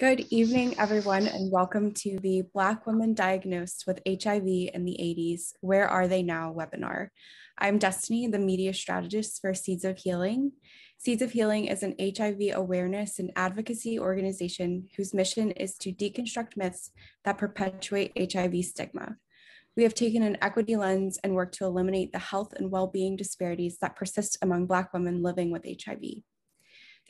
Good evening, everyone, and welcome to the Black Women Diagnosed with HIV in the 80s Where Are They Now webinar. I'm Destiny, the media strategist for Seeds of Healing. Seeds of Healing is an HIV awareness and advocacy organization whose mission is to deconstruct myths that perpetuate HIV stigma. We have taken an equity lens and worked to eliminate the health and well-being disparities that persist among Black women living with HIV.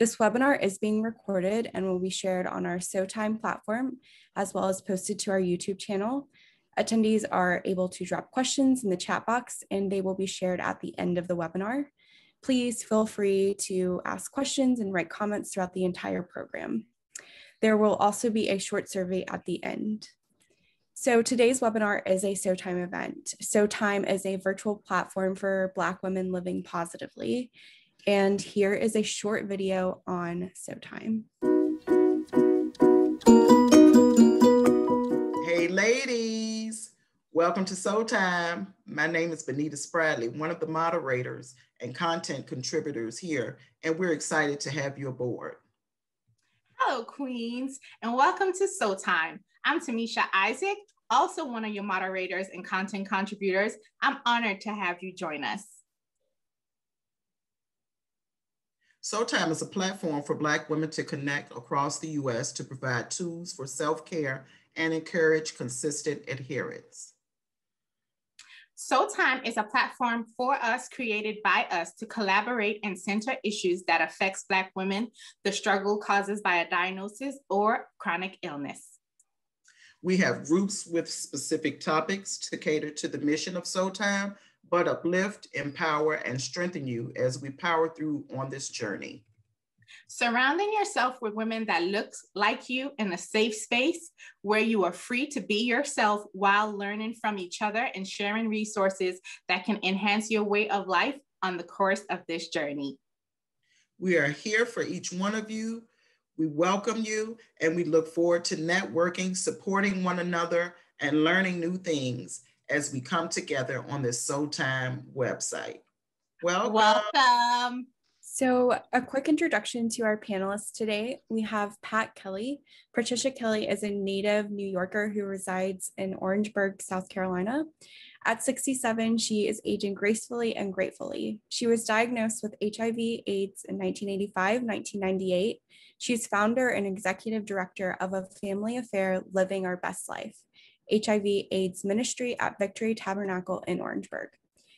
This webinar is being recorded and will be shared on our SOH Time platform, as well as posted to our YouTube channel. Attendees are able to drop questions in the chat box and they will be shared at the end of the webinar. Please feel free to ask questions and write comments throughout the entire program. There will also be a short survey at the end. So today's webinar is a SOH Time event. SOH Time is a virtual platform for Black women living positively. And here is a short video on SOH Time. Hey, ladies. Welcome to SOH Time. My name is Benita Spradley, one of the moderators and content contributors here, and we're excited to have you aboard. Hello, Queens, and welcome to SOH Time. I'm Tamisha Isaac, also one of your moderators and content contributors. I'm honored to have you join us. SOH Time is a platform for Black women to connect across the US to provide tools for self-care and encourage consistent adherence. SOH Time is a platform for us created by us to collaborate and center issues that affects Black women, the struggle causes by a diagnosis or chronic illness. We have groups with specific topics to cater to the mission of SOH Time, but uplift, empower, and strengthen you as we power through on this journey. Surrounding yourself with women that look like you in a safe space where you are free to be yourself while learning from each other and sharing resources that can enhance your way of life on the course of this journey. We are here for each one of you. We welcome you and we look forward to networking, supporting one another, and learning new things as we come together on this SOH Time website. Welcome. Welcome. So, a quick introduction to our panelists today. We have Pat Kelly. Patricia Kelly is a native New Yorker who resides in Orangeburg, South Carolina. At 67, she is aging gracefully and gratefully. She was diagnosed with HIV AIDS in 1985 1998. She's founder and executive director of a family affair, Living Our Best Life. HIV AIDS ministry at Victory Tabernacle in Orangeburg.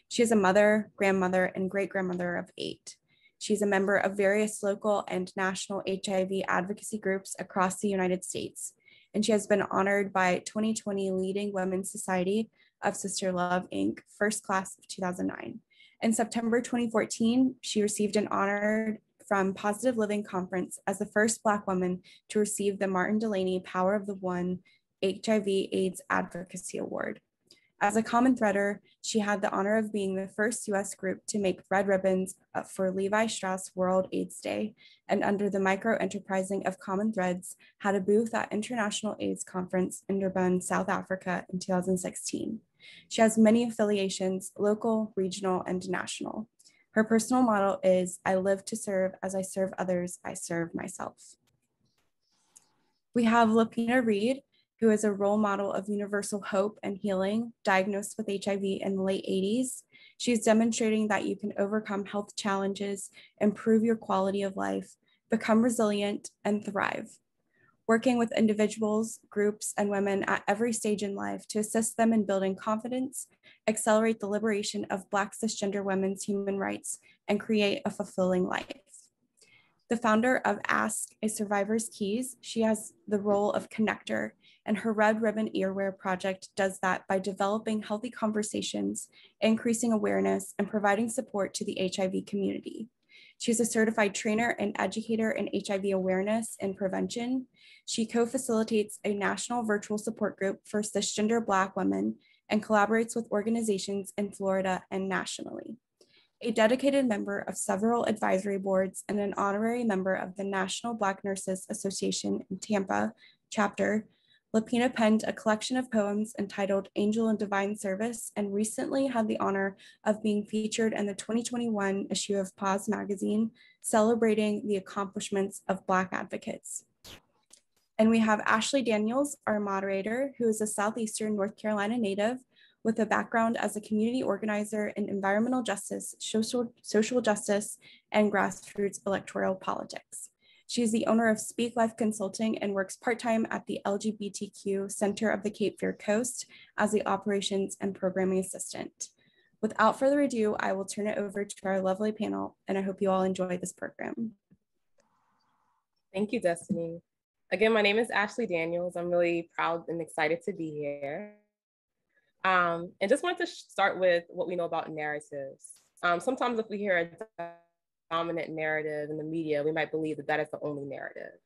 She is a mother, grandmother, and great grandmother of eight. She's a member of various local and national HIV advocacy groups across the United States, and she has been honored by 2020 Leading Women's Society of Sister Love, Inc., first class of 2009. In September 2014, she received an honor from Positive Living Conference as the first Black woman to receive the Martin Delaney Power of the One HIV AIDS Advocacy Award. As a common threader, she had the honor of being the first US group to make red ribbons for Levi Strauss World AIDS Day, and under the micro enterprising of Common Threads, had a booth at International AIDS Conference in Durban, South Africa in 2016. She has many affiliations, local, regional, and national. Her personal motto is, I live to serve, as I serve others, I serve myself. We have Lepena Reid, who is a role model of universal hope and healing, diagnosed with HIV in the late 80s. She's demonstrating that you can overcome health challenges, improve your quality of life, become resilient, and thrive. Working with individuals, groups, and women at every stage in life to assist them in building confidence, accelerate the liberation of Black cisgender women's human rights, and create a fulfilling life. The founder of Ask a Survivor's Keys, she has the role of connector and her Red Ribbon Earwear project does that by developing healthy conversations, increasing awareness, and providing support to the HIV community. She's a certified trainer and educator in HIV awareness and prevention. She co-facilitates a national virtual support group for cisgender Black women and collaborates with organizations in Florida and nationally. A dedicated member of several advisory boards and an honorary member of the National Black Nurses Association in Tampa chapter, Lepena penned a collection of poems entitled Angel and Divine Service and recently had the honor of being featured in the 2021 issue of POZ magazine, celebrating the accomplishments of Black advocates. And we have Ashley Daniels, our moderator, who is a Southeastern North Carolina native with a background as a community organizer in environmental justice, social, social justice, and grassroots electoral politics. She is the owner of Speak Life Consulting and works part-time at the LGBTQ Center of the Cape Fear Coast as the operations and programming assistant. Without further ado, I will turn it over to our lovely panel, and I hope you all enjoy this program. Thank you, Destiny. Again, my name is Ashley Daniels. I'm really proud and excited to be here. Um, and just wanted to start with what we know about narratives. Um, sometimes if we hear a dominant narrative in the media, we might believe that that is the only narrative.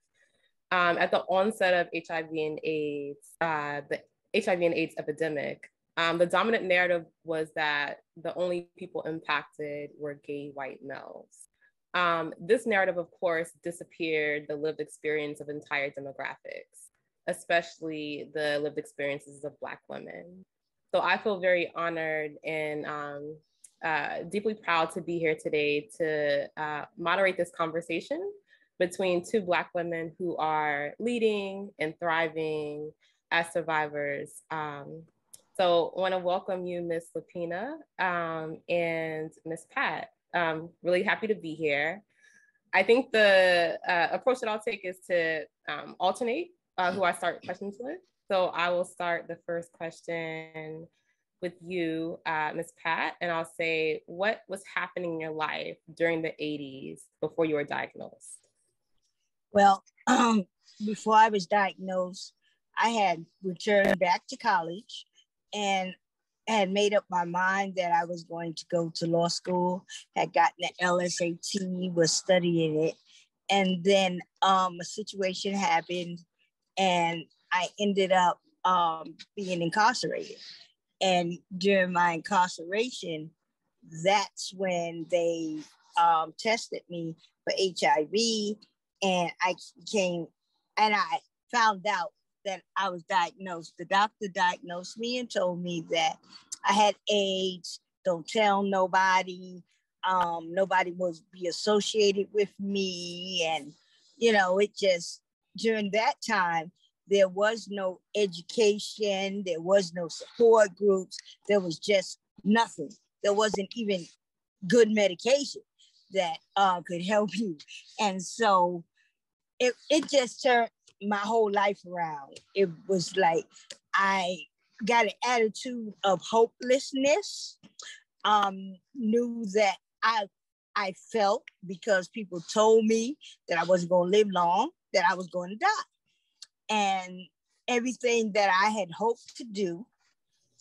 Um, at the onset of HIV and AIDS, uh, the HIV and AIDS epidemic, um, the dominant narrative was that the only people impacted were gay white males. Um, this narrative, of course, disappeared the lived experience of entire demographics, especially the lived experiences of Black women. So I feel very honored and um, uh, deeply proud to be here today to uh, moderate this conversation between two Black women who are leading and thriving as survivors. Um, so I want to welcome you, Miss Lepena um, and Miss Pat. Um, really happy to be here. I think the uh, approach that I'll take is to um, alternate uh, who I start questions with. So I will start the first question with you, uh, Ms. Pat, and I'll say, what was happening in your life during the 80s before you were diagnosed? Well, um, before I was diagnosed, I had returned back to college and had made up my mind that I was going to go to law school, had gotten the LSAT, was studying it. And then um, a situation happened and I ended up um, being incarcerated. And during my incarceration, that's when they um, tested me for HIV. And I came and I found out that I was diagnosed. The doctor diagnosed me and told me that I had AIDS. Don't tell nobody. Um, nobody was be associated with me. And, you know, it just during that time, there was no education, there was no support groups, there was just nothing. There wasn't even good medication that uh, could help you. And so it, it just turned my whole life around. It was like I got an attitude of hopelessness, um, knew that I I felt because people told me that I wasn't going to live long, that I was going to die and everything that I had hoped to do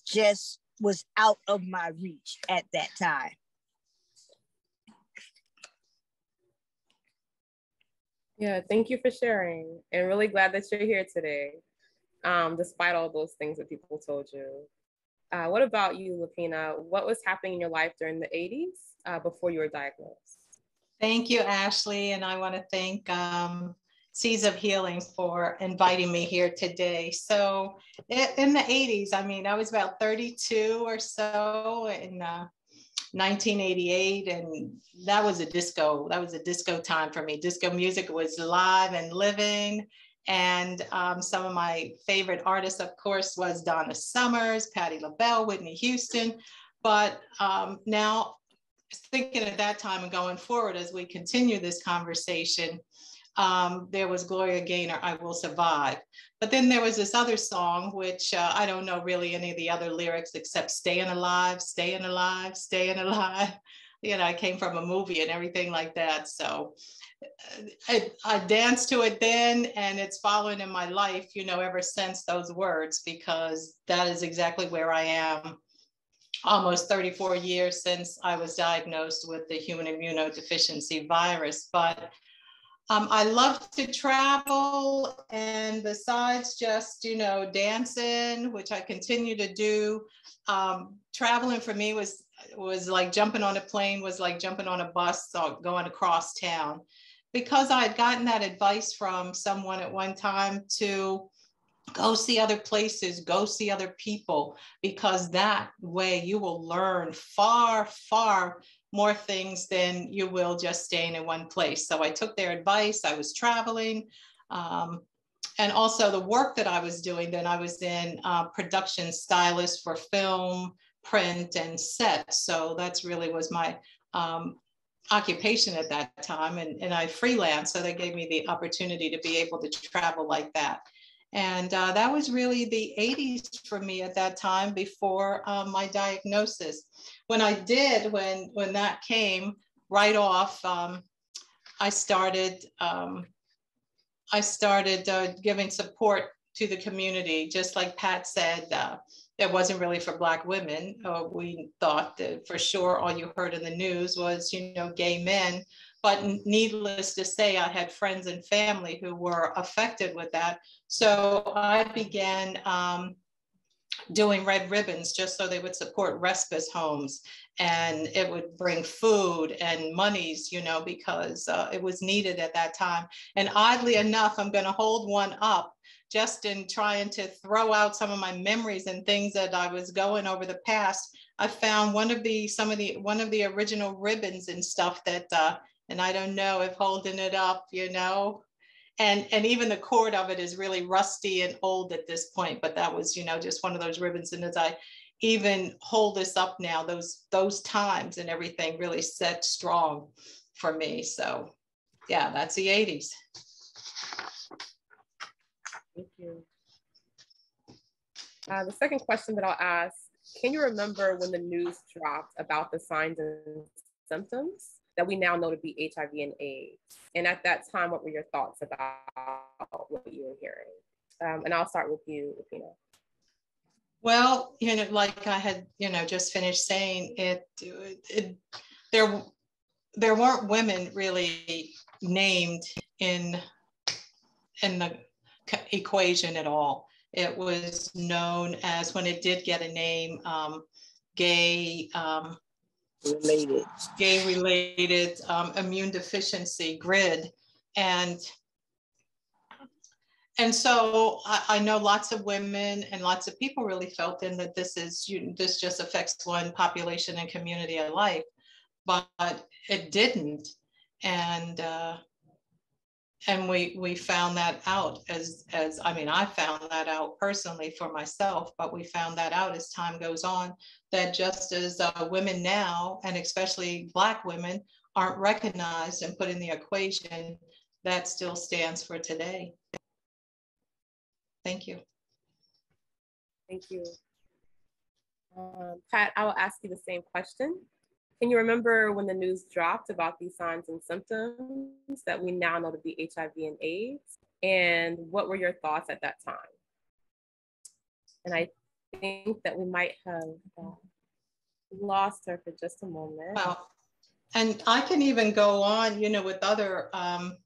just was out of my reach at that time. Yeah, thank you for sharing and really glad that you're here today, um, despite all those things that people told you. Uh, what about you, Lepena? What was happening in your life during the 80s uh, before you were diagnosed? Thank you, Ashley. And I want to thank um, Seeds of Healing for inviting me here today. So in the 80s, I mean, I was about 32 or so in uh, 1988, and that was a disco. That was a disco time for me. Disco music was live and living. And um, some of my favorite artists, of course, was Donna Summers, Patti LaBelle, Whitney Houston. But um, now, thinking at that time and going forward as we continue this conversation, um, there was Gloria Gaynor, I Will Survive. But then there was this other song, which uh, I don't know really any of the other lyrics except Staying Alive, Staying Alive, Staying Alive. You know, I came from a movie and everything like that. So uh, I, I danced to it then, and it's following in my life, you know, ever since those words, because that is exactly where I am almost 34 years since I was diagnosed with the human immunodeficiency virus. But um, I love to travel, and besides just you know dancing, which I continue to do, um, traveling for me was was like jumping on a plane, was like jumping on a bus, or going across town, because I had gotten that advice from someone at one time to go see other places, go see other people, because that way you will learn far, far more things than you will just staying in one place. So I took their advice. I was traveling. Um, and also the work that I was doing, then I was in uh, production stylist for film, print, and set. So that's really was my um, occupation at that time. And, and I freelanced, so they gave me the opportunity to be able to travel like that. And uh, that was really the 80s for me at that time before um, my diagnosis. When I did, when, when that came right off, um, I started um, I started uh, giving support to the community, just like Pat said. Uh, it wasn't really for Black women. Uh, we thought that for sure all you heard in the news was, you know, gay men. But needless to say, I had friends and family who were affected with that. So I began um, doing red ribbons just so they would support respite homes and it would bring food and monies, you know, because uh, it was needed at that time. And oddly enough, I'm going to hold one up just in trying to throw out some of my memories and things that I was going over the past. I found one of the some of the one of the original ribbons and stuff that, uh, and I don't know if holding it up, you know, and and even the cord of it is really rusty and old at this point. But that was, you know, just one of those ribbons. And as I even hold this up now, those those times and everything really set strong for me. So yeah, that's the 80s. Thank you. Uh, the second question that I'll ask, can you remember when the news dropped about the signs and symptoms that we now know to be HIV and AIDS? And at that time, what were your thoughts about what you were hearing? Um, and I'll start with you, Rufina. Well, you know, like I had, you know, just finished saying it, it there, there weren't women really named in, in the equation at all. It was known as when it did get a name, um, gay, um, related, gay related um, immune deficiency GRID. And and so I, I, know lots of women and lots of people really felt in that this is you, this just affects one population and community alike, but it didn't, and uh, and we we found that out as as I mean I found that out personally for myself, but we found that out as time goes on that just as uh, women now and especially Black women aren't recognized and put in the equation, that still stands for today. Thank you. Thank you. Um, Pat, I will ask you the same question. Can you remember when the news dropped about these signs and symptoms that we now know to be HIV and AIDS? And what were your thoughts at that time? And I think that we might have uh, lost her for just a moment. Well, and I can even go on, you know, with other, um,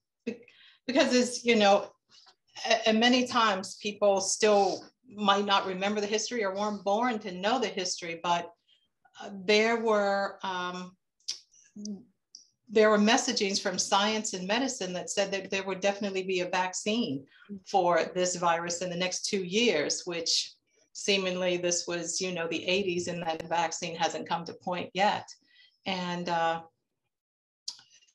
because it's, you know, and many times people still might not remember the history or weren't born to know the history, but there were um, there were messagings from science and medicine that said that there would definitely be a vaccine for this virus in the next two years, which seemingly this was, you know, the 80s and that vaccine hasn't come to point yet. And uh,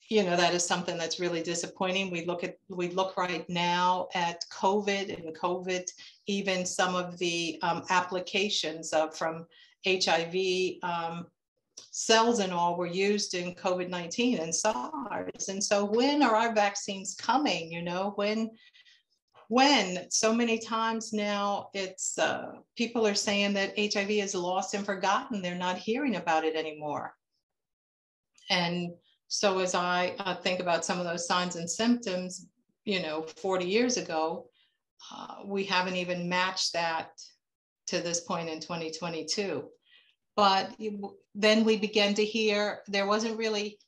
you know that is something that's really disappointing we look at we look right now at covid and covid even some of the um, applications uh, from hiv um, cells and all were used in covid-19 and sars. And so when are our vaccines coming you know when when? So many times now it's uh, people are saying that hiv is lost and forgotten. They're not hearing about it anymore. And so as I uh, think about some of those signs and symptoms, you know, 40 years ago, uh, we haven't even matched that to this point in 2022. But then we began to hear there wasn't really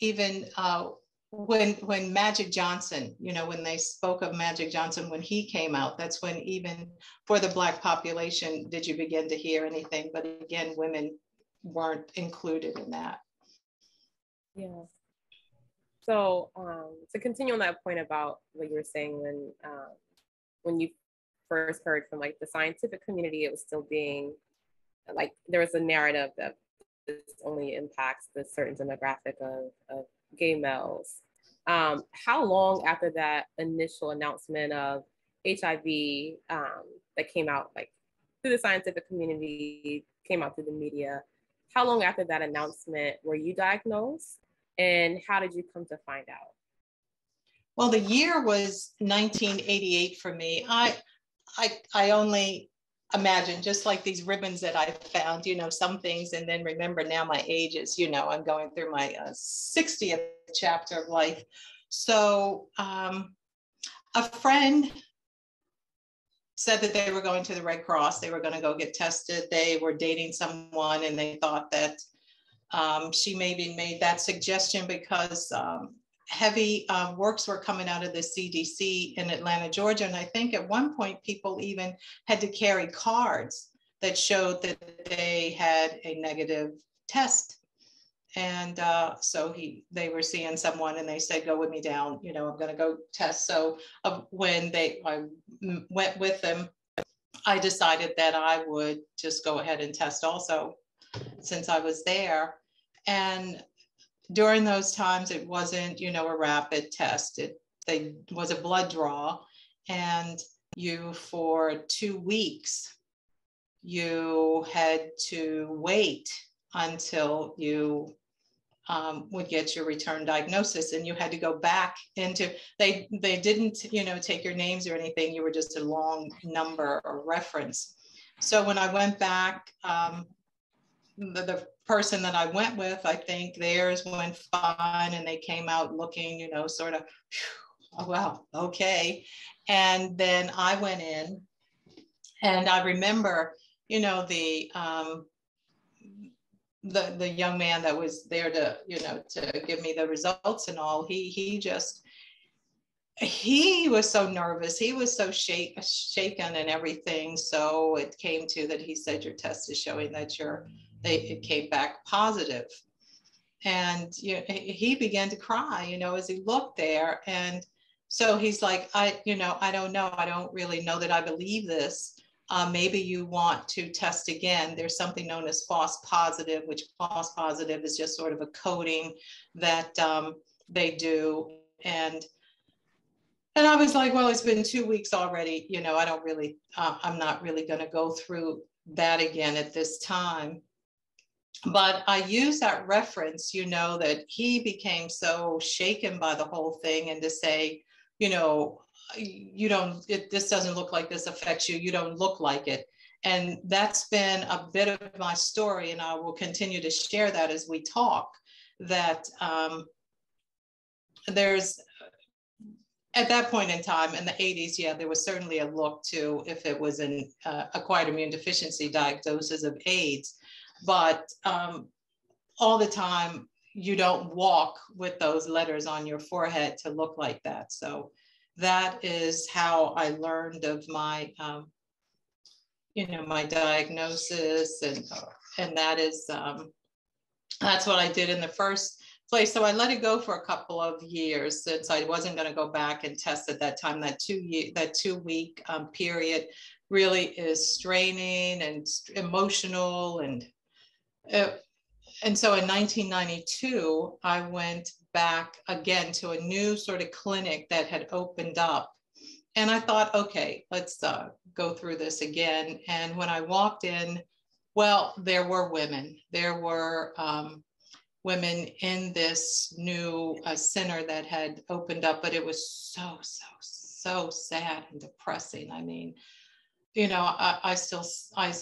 even uh, when when Magic Johnson, you know, when they spoke of Magic Johnson when he came out, that's when even for the black population did you begin to hear anything. But again, women weren't included in that. Yeah. So um, to continue on that point about what you were saying when um, when you first heard from like the scientific community, it was still being like there was a narrative that this only impacts the certain demographic of, of gay males. Um, how long after that initial announcement of HIV um, that came out like through the scientific community, came out through the media. How long after that announcement were you diagnosed, and how did you come to find out? Well, the year was 1988 for me. I, I, I only imagine just like these ribbons that I found, you know, some things, and then remember now my age is, you know, I'm going through my uh, 60th chapter of life. So um, a friend said that they were going to the Red Cross. They were going to go get tested. They were dating someone, and they thought that um, she maybe made that suggestion because um, heavy uh, works were coming out of the CDC in Atlanta, Georgia. And I think at one point, people even had to carry cards that showed that they had a negative test. And uh, so he, they were seeing someone, and they said, "Go with me down. You know, I'm going to go test." So uh, when they, I went with them, I decided that I would just go ahead and test also, since I was there. And during those times, it wasn't, you know, a rapid test. It they was a blood draw, and you for two weeks, you had to wait until you um, would get your return diagnosis. And you had to go back into they they didn't you know take your names or anything. You were just a long number or reference. So when i went back um, the, the person that I went with, I think theirs went fine and they came out looking, you know, sort of, oh, well, okay. And then I went in and I remember, you know, the, um, the, the young man that was there to, you know, to give me the results and all, he, he just, he was so nervous. He was so shake, shaken and everything. So it came to that he said, your test is showing that you're they, it came back positive. And you know, he began to cry, you know, as he looked there. And so he's like, I, you know, I don't know. I don't really know that I believe this. Uh, maybe you want to test again. There's something known as false positive, which false positive is just sort of a coding that um, they do. And and I was like, well, it's been two weeks already. You know, I don't really, uh, I'm not really going to go through that again at this time but I use that reference, you know, that he became so shaken by the whole thing and to say, you know, you don't, it, this doesn't look like this affects you. You don't look like it. And that's been a bit of my story. And I will continue to share that as we talk that um, there's, at that point in time in the 80s, yeah, there was certainly a look to if it was an uh, acquired immune deficiency diagnosis of AIDS but um, all the time you don't walk with those letters on your forehead to look like that. So that is how I learned of my, um, you know, my diagnosis, and and that is um, that's what I did in the first place. So I let it go for a couple of years since I wasn't going to go back and test at that time. That two year, that two week um, period really is straining and emotional and uh, and so in 1992, I went back again to a new sort of clinic that had opened up. And I thought, okay, let's uh, go through this again. And when I walked in, well, there were women. There were um, women in this new uh, center that had opened up, but it was so, so, so sad and depressing. I mean, you know, I, I still, I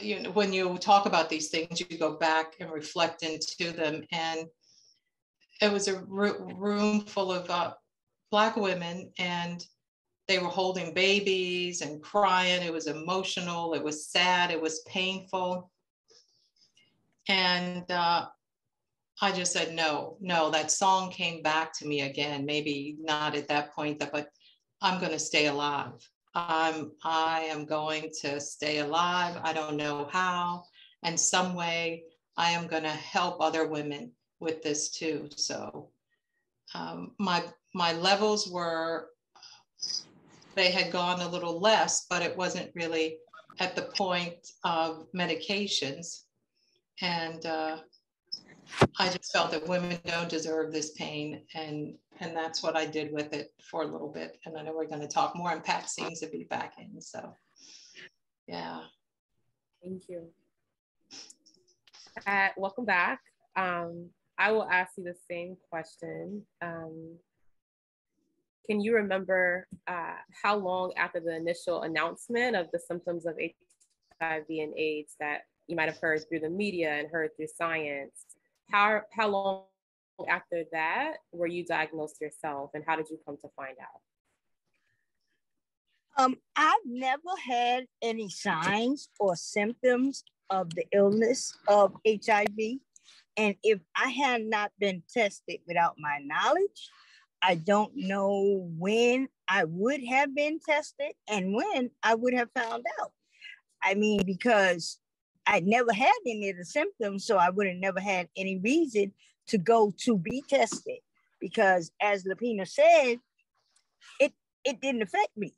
you know, when you talk about these things, you go back and reflect into them. And it was a room full of uh, Black women, and they were holding babies and crying. It was emotional, it was sad, it was painful. And uh, I just said, no, no, that song came back to me again. Maybe not at that point, but I'm going to stay alive. I'm, I am going to stay alive. I don't know how. And some way I am going to help other women with this too. So um, my, my levels were, they had gone a little less, but it wasn't really at the point of medications. And uh, I just felt that women don't deserve this pain. And, and that's what I did with it for a little bit. And I know we're going to talk more, and Pat seems to be back in. So, yeah. Thank you. Pat, welcome back. Um, I will ask you the same question. Um, can you remember uh, how long after the initial announcement of the symptoms of HIV and AIDS that you might have heard through the media and heard through science? How, how long after that were you diagnosed yourself and how did you come to find out? Um, I've never had any signs or symptoms of the illness of HIV. And if I had not been tested without my knowledge, I don't know when I would have been tested and when I would have found out. I mean, because I never had any of the symptoms, so I would have never had any reason to go to be tested. Because as Lepena said, it it didn't affect me.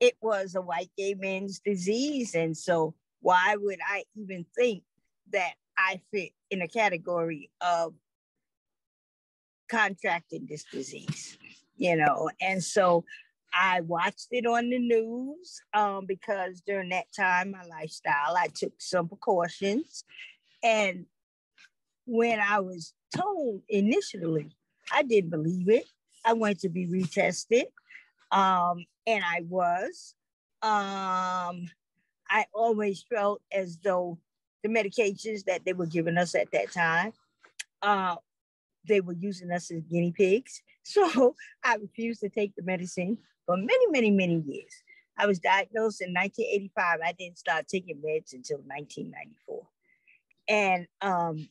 It was a white gay man's disease, and so why would I even think that I fit in a category of contracting this disease, you know. And so I watched it on the news um, because during that time, my lifestyle, I took some precautions. And when I was told initially, I didn't believe it. I went to be retested, um, and I was. Um, I always felt as though the medications that they were giving us at that time uh, they were using us as guinea pigs. So I refused to take the medicine for many, many, many years. I was diagnosed in 1985. I didn't start taking meds until 1994. And um,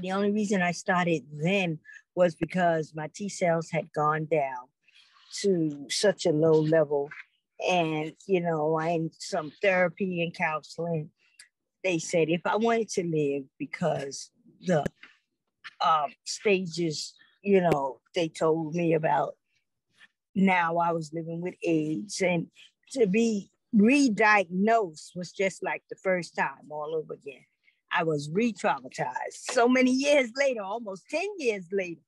the only reason I started then was because my T cells had gone down to such a low level. And, you know, I in some therapy and counseling. They said if I wanted to live because the um, stages, you know, they told me about. Now I was living with AIDS, and to be re-diagnosed was just like the first time all over again. I was re-traumatized so many years later, almost 10 years later,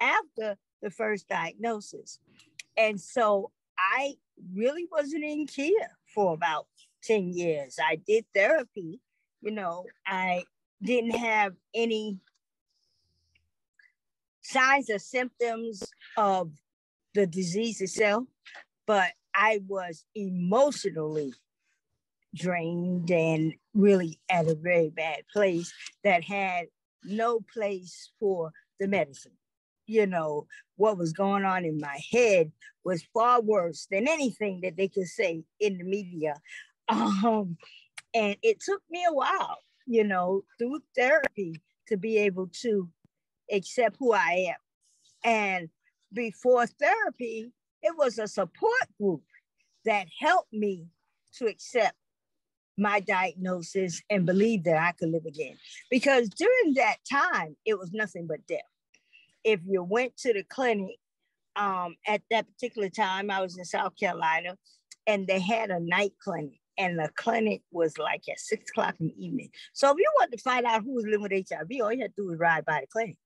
after the first diagnosis. And so I really wasn't in care for about 10 years. I did therapy, you know, I didn't have any signs or symptoms of the disease itself, but I was emotionally drained and really at a very bad place that had no place for the medicine. You know, what was going on in my head was far worse than anything that they could say in the media. Um, and it took me a while, you know, through therapy to be able to accept who I am. And before therapy, it was a support group that helped me to accept my diagnosis and believe that I could live again. Because during that time, it was nothing but death. If you went to the clinic, um, at that particular time, I was in South Carolina, and they had a night clinic, and the clinic was like at six o'clock in the evening. So if you wanted to find out who was living with HIV, all you had to do was ride by the clinic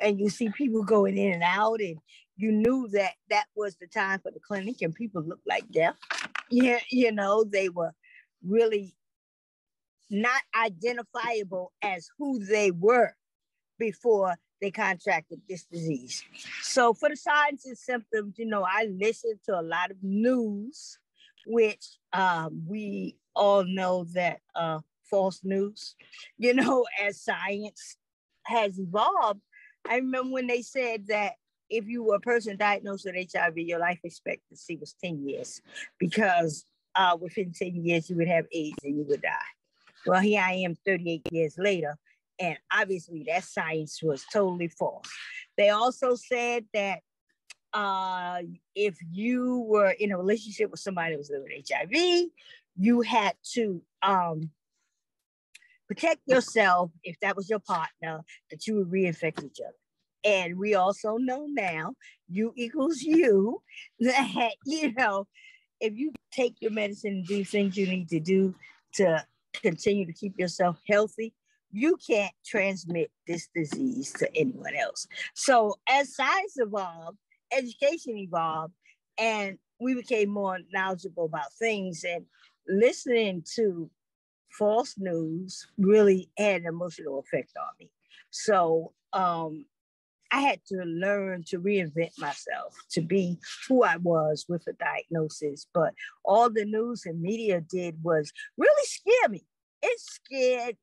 and you see people going in and out and you knew that that was the time for the clinic and people looked like death. Yeah you know they were really not identifiable as who they were before they contracted this disease. So for the signs and symptoms you know i listened to a lot of news which um, we all know that uh, false news you know as science has evolved I remember when they said that if you were a person diagnosed with HIV, your life expectancy was 10 years because uh, within 10 years you would have AIDS and you would die. Well, here I am 38 years later, and obviously that science was totally false. They also said that uh, if you were in a relationship with somebody that was living with HIV, you had to um, protect yourself if that was your partner, that you would reinfect each other. And we also know now, U equals U, that, you know, if you take your medicine and do things you need to do to continue to keep yourself healthy, you can't transmit this disease to anyone else. So as science evolved, education evolved, and we became more knowledgeable about things and listening to false news really had an emotional effect on me. So um, I had to learn to reinvent myself to be who I was with a diagnosis. But all the news and media did was really scare me. It scared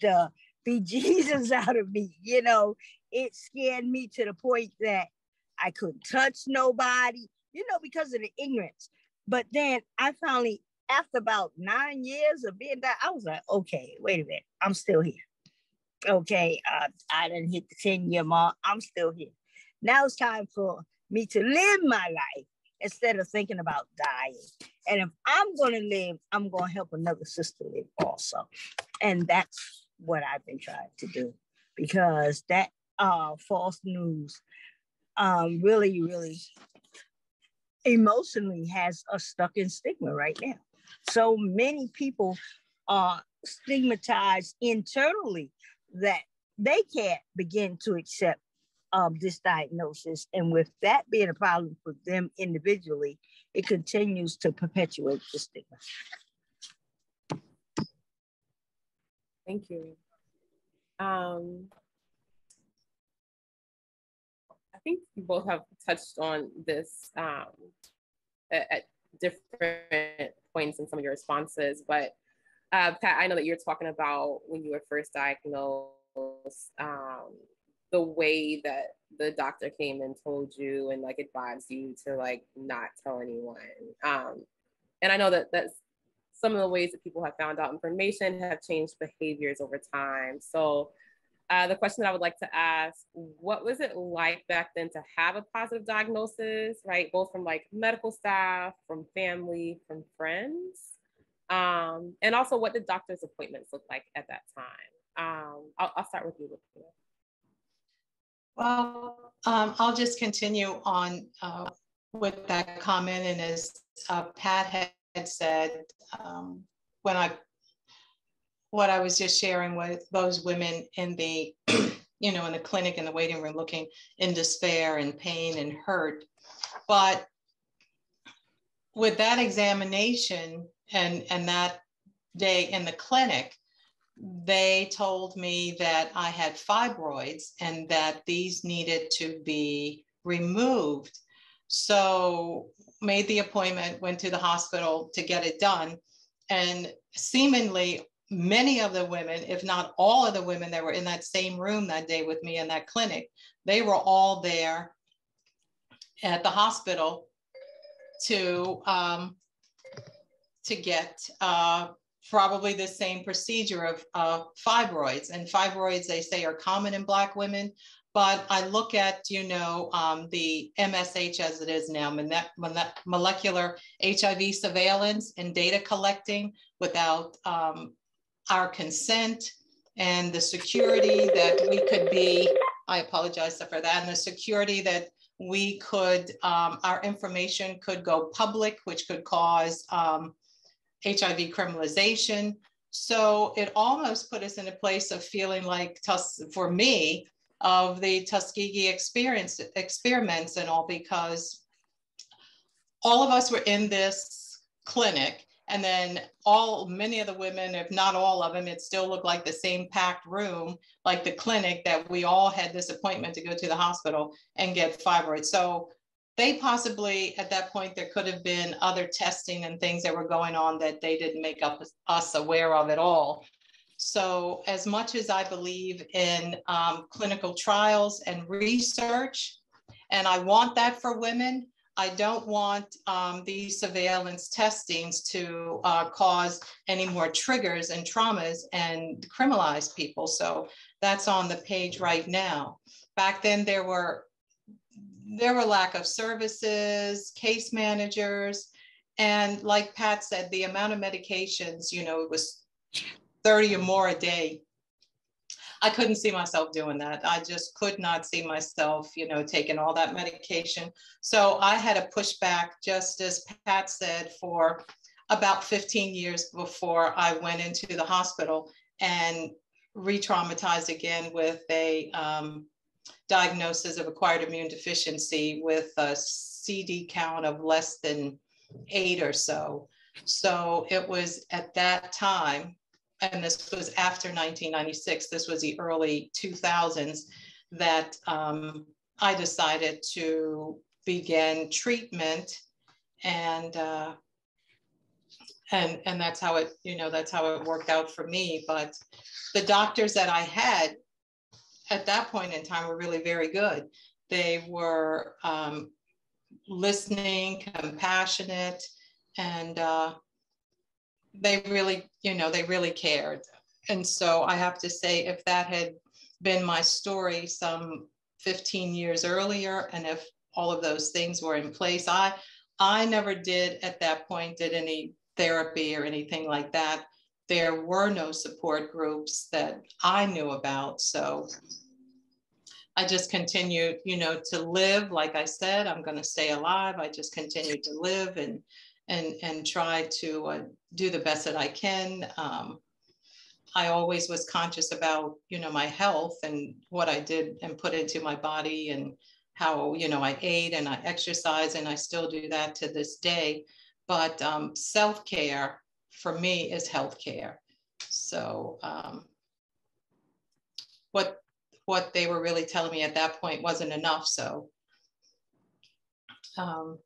the bejesus out of me. You know, it scared me to the point that I couldn't touch nobody, you know, because of the ignorance. But then I finally, after about nine years of being that, I was like, okay, wait a minute, I'm still here. Okay, uh, I didn't hit the 10 year mark. I'm still here. Now it's time for me to live my life instead of thinking about dying. And if I'm going to live, I'm going to help another sister live also. And that's what I've been trying to do because that uh, false news um, really, really emotionally has us stuck in stigma right now. So many people are stigmatized internally that they can't begin to accept um, this diagnosis. And with that being a problem for them individually, it continues to perpetuate the stigma. Thank you. Um, I think you both have touched on this um, at, different points in some of your responses, but uh, Pat, I know that you're talking about when you were first diagnosed, um, the way that the doctor came and told you and like advised you to like not tell anyone. Um, and I know that that's some of the ways that people have found out information have changed behaviors over time. So uh, the question that I would like to ask, what was it like back then to have a positive diagnosis, right? Both from like medical staff, from family, from friends? Um, and also what did doctor's appointments look like at that time? Um, I'll, I'll, start with you, Lucia. Well, um, I'll just continue on uh, with that comment. And as uh, Pat had had said um, when I what I was just sharing with those women in the you know in the clinic in the waiting room looking in despair and pain and hurt but with that examination and and that day in the clinic they told me that I had fibroids and that these needed to be removed so made the appointment, went to the hospital to get it done. And seemingly, many of the women, if not all of the women that were in that same room that day with me in that clinic, they were all there at the hospital to um, to get uh, probably the same procedure of uh, fibroids. And fibroids, they say, are common in Black women, but I look at, you know, um, the MSH as it is now, molecular HIV surveillance and data collecting without um, our consent and the security that we could be, I apologize for that, and the security that we could, um, our information could go public, which could cause HIV um, criminalization. So it almost put us in a place of feeling like, for me, of the Tuskegee experience experiments and all because all of us were in this clinic and then all many of the women if not all of them it still looked like the same packed room like the clinic that we all had this appointment to go to the hospital and get fibroids. So they possibly at that point there could have been other testing and things that were going on that they didn't make up us aware of at all. So as much as I believe in um, clinical trials and research, and I want that for women, I don't want um, these surveillance testings to uh, cause any more triggers and traumas and criminalize people. So that's on the page right now. Back then there were there were lack of services, case managers, and like Pat said, the amount of medications, you know, it was 30 or more a day. I couldn't see myself doing that. I just could not see myself, you know, taking all that medication. So I had to push back, just as Pat said, for about 15 years before I went into the hospital. And re-traumatized again with a um, diagnosis of acquired immune deficiency with a CD count of less than eight or so. So it was at that time, and this was after 1996, this was the early 2000s, that um, I decided to begin treatment and uh, and and that's how it you know that's how it worked out for me. But the doctors that i had at that point in time were really very good. They were um, listening compassionate and uh, they really you know they really cared and so i have to say if that had been my story some 15 years earlier and if all of those things were in place i i never did at that point did any therapy or anything like that. There were no support groups that I knew about. So I just continued, you know, to live. Like I said, I'm going to stay alive. I just continued to live and and and try to uh, do the best that I can. Um, I always was conscious about, you know, my health and what I did and put into my body and how, you know, I ate and I exercise, and I still do that to this day but um, self-care for me is health care. So um, what what they were really telling me at that point wasn't enough. So um,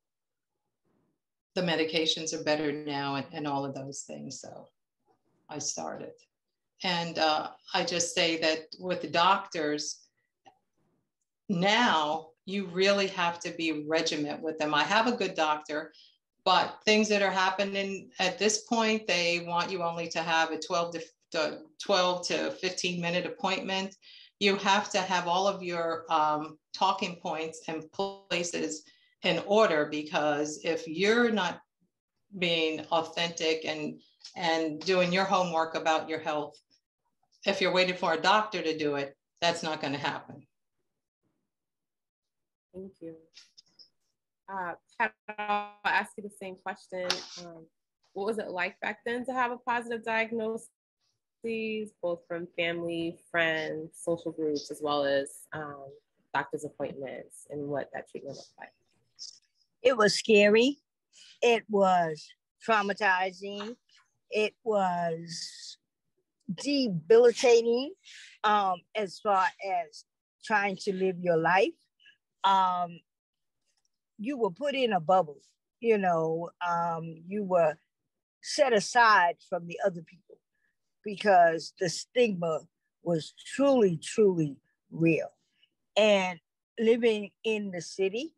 the medications are better now and, and, all of those things. So I started. And uh, I just say that with the doctors, now you really have to be regiment with them. I have a good doctor but things that are happening at this point, they want you only to have a 12 to, 12 to 15 minute appointment. You have to have all of your um, talking points and places in order because if you're not being authentic and and doing your homework about your health, if you're waiting for a doctor to do it, that's not going to happen. Thank you. Uh, I'll ask you the same question. Um, what was it like back then to have a positive diagnosis, both from family, friends, social groups, as well as um, doctor's appointments, and what that treatment looked like? It was scary. It was traumatizing. It was debilitating um, as far as trying to live your life. Um, you were put in a bubble, you know, um, you were set aside from the other people because the stigma was truly, truly real. And living in the city,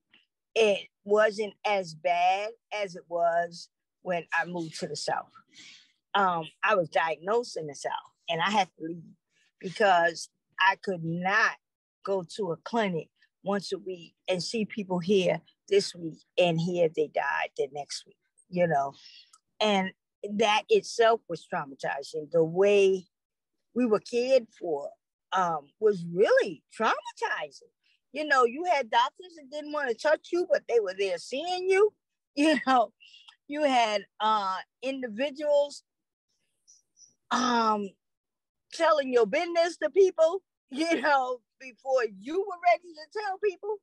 it wasn't as bad as it was when I moved to the South. Um, I was diagnosed in the South and I had to leave because I could not go to a clinic once a week and see people here this week and here they died the next week, you know. And that itself was traumatizing. The way we were cared for um, was really traumatizing. You know, you had doctors that didn't want to touch you, but they were there seeing you. You know, you had uh, individuals um, telling your business to people, you know, before you were ready to tell people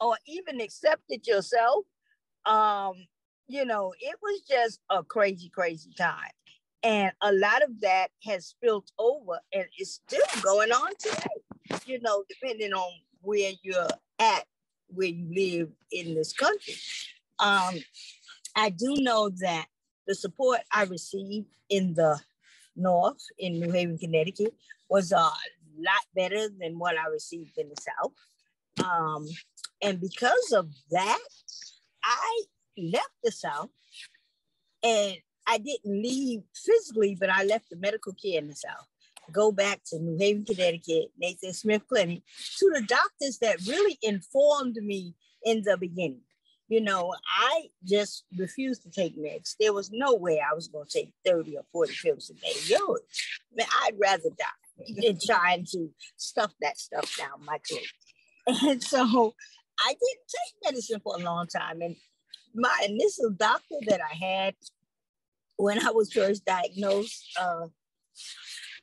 or even accepted yourself. Um, you know, it was just a crazy, crazy time. And a lot of that has spilled over and it's still going on today, you know, depending on where you're at, where you live in this country. Um, I do know that the support I received in the North, in New Haven, Connecticut, was a lot better than what I received in the South. Um, and because of that, I left the South and I didn't leave physically, but I left the medical care in the South. Go back to New Haven, Connecticut, Nathan Smith Clinic, to the doctors that really informed me in the beginning. You know, I just refused to take meds. There was no way I was going to take 30 or 40 pills a day. Yo, man, I'd rather die than trying to stuff that stuff down my throat. And so I didn't take medicine for a long time. And my initial doctor that I had when I was first diagnosed, uh,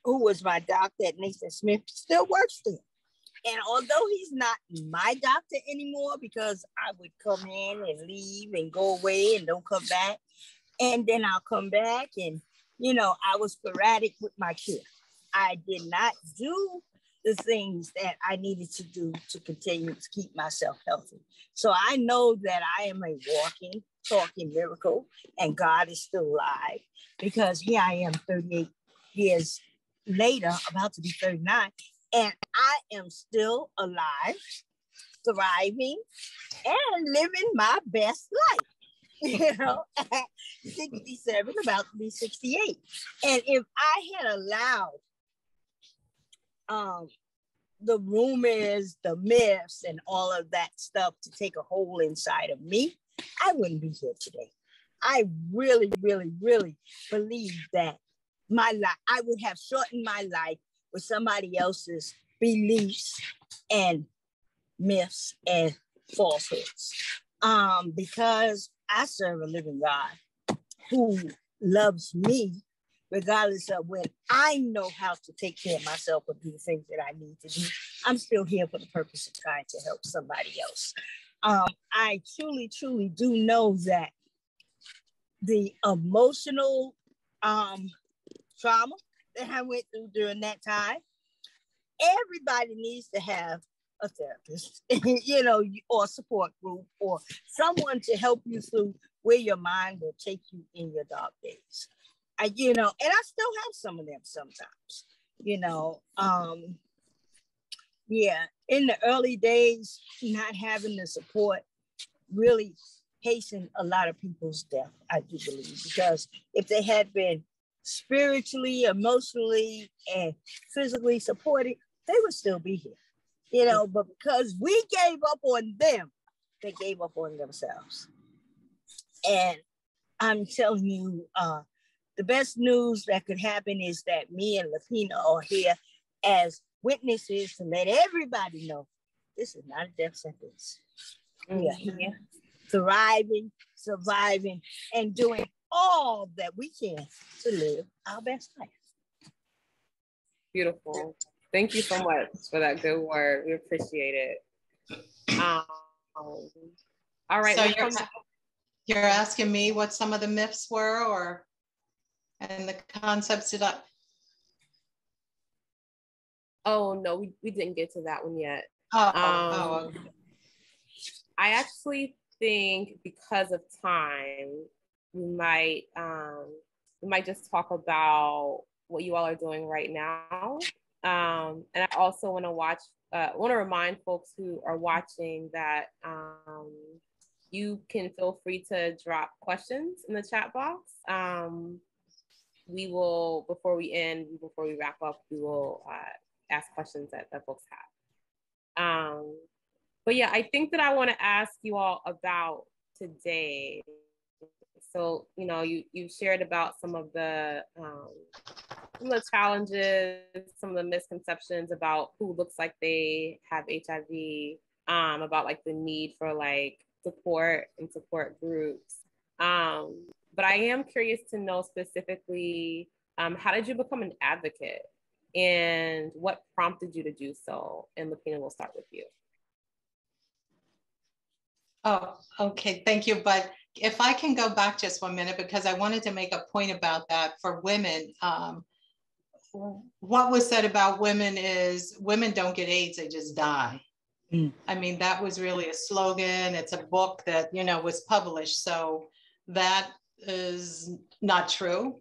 who was my doctor at Nathan Smith, still works there. And although he's not my doctor anymore because I would come in and leave and go away and don't come back, and then I'll come back and you know I was sporadic with my care. I did not do the things that I needed to do to continue to keep myself healthy. So I know that I am a walking, talking miracle, and God is still alive because here I am 38 years later, about to be 39, and I am still alive, thriving, and living my best life. You know, at 67, about to be 68. And if I had allowed um, the rumors, the myths, and all of that stuff to take a hole inside of me, I wouldn't be here today. I really, really, really believe that my life, I would have shortened my life with somebody else's beliefs and myths and falsehoods. Um, because I serve a living God who loves me regardless of when I know how to take care of myself or do the things that I need to do. I'm still here for the purpose of trying to help somebody else. Um, I truly, truly do know that the emotional um, trauma that I went through during that time, everybody needs to have a therapist, you know, or support group or someone to help you through where your mind will take you in your dark days. I, you know, and I still have some of them sometimes, you know. Um, yeah, in the early days, not having the support really hastened a lot of people's death, I do believe, because if they had been spiritually, emotionally, and physically supported, they would still be here, you know. But because we gave up on them, they gave up on themselves. And I'm telling you, uh, the best news that could happen is that me and Lepena are here as witnesses to let everybody know this is not a death sentence. We are here thriving, surviving, and doing all that we can to live our best life. Beautiful. Thank you so much for that good word. We appreciate it. Um, all right. So you're, you're asking me what some of the myths were or and the concepts did I? Oh no, we, we didn't get to that one yet. Oh, oh um, oh okay. I actually think because of time, we might um, we might just talk about what you all are doing right now. Um, and I also want to watch, uh, want to remind folks who are watching that um, you can feel free to drop questions in the chat box. Um, we will, before we end, before we wrap up, we will uh, ask questions that, that folks have. Um, but yeah, I think that I want to ask you all about today. So, you know, you, you shared about some of the, um, some of the challenges, some of the misconceptions about who looks like they have HIV, um, about like the need for like support and support groups. Um, but I am curious to know specifically um, how did you become an advocate and what prompted you to do so? And Lepena, we'll start with you. Oh, okay. Thank you. But if I can go back just one minute, because I wanted to make a point about that for women. Um, what was said about women is women don't get AIDS, they just die. Mm. I mean, that was really a slogan. It's a book that, you know, was published. So that is not true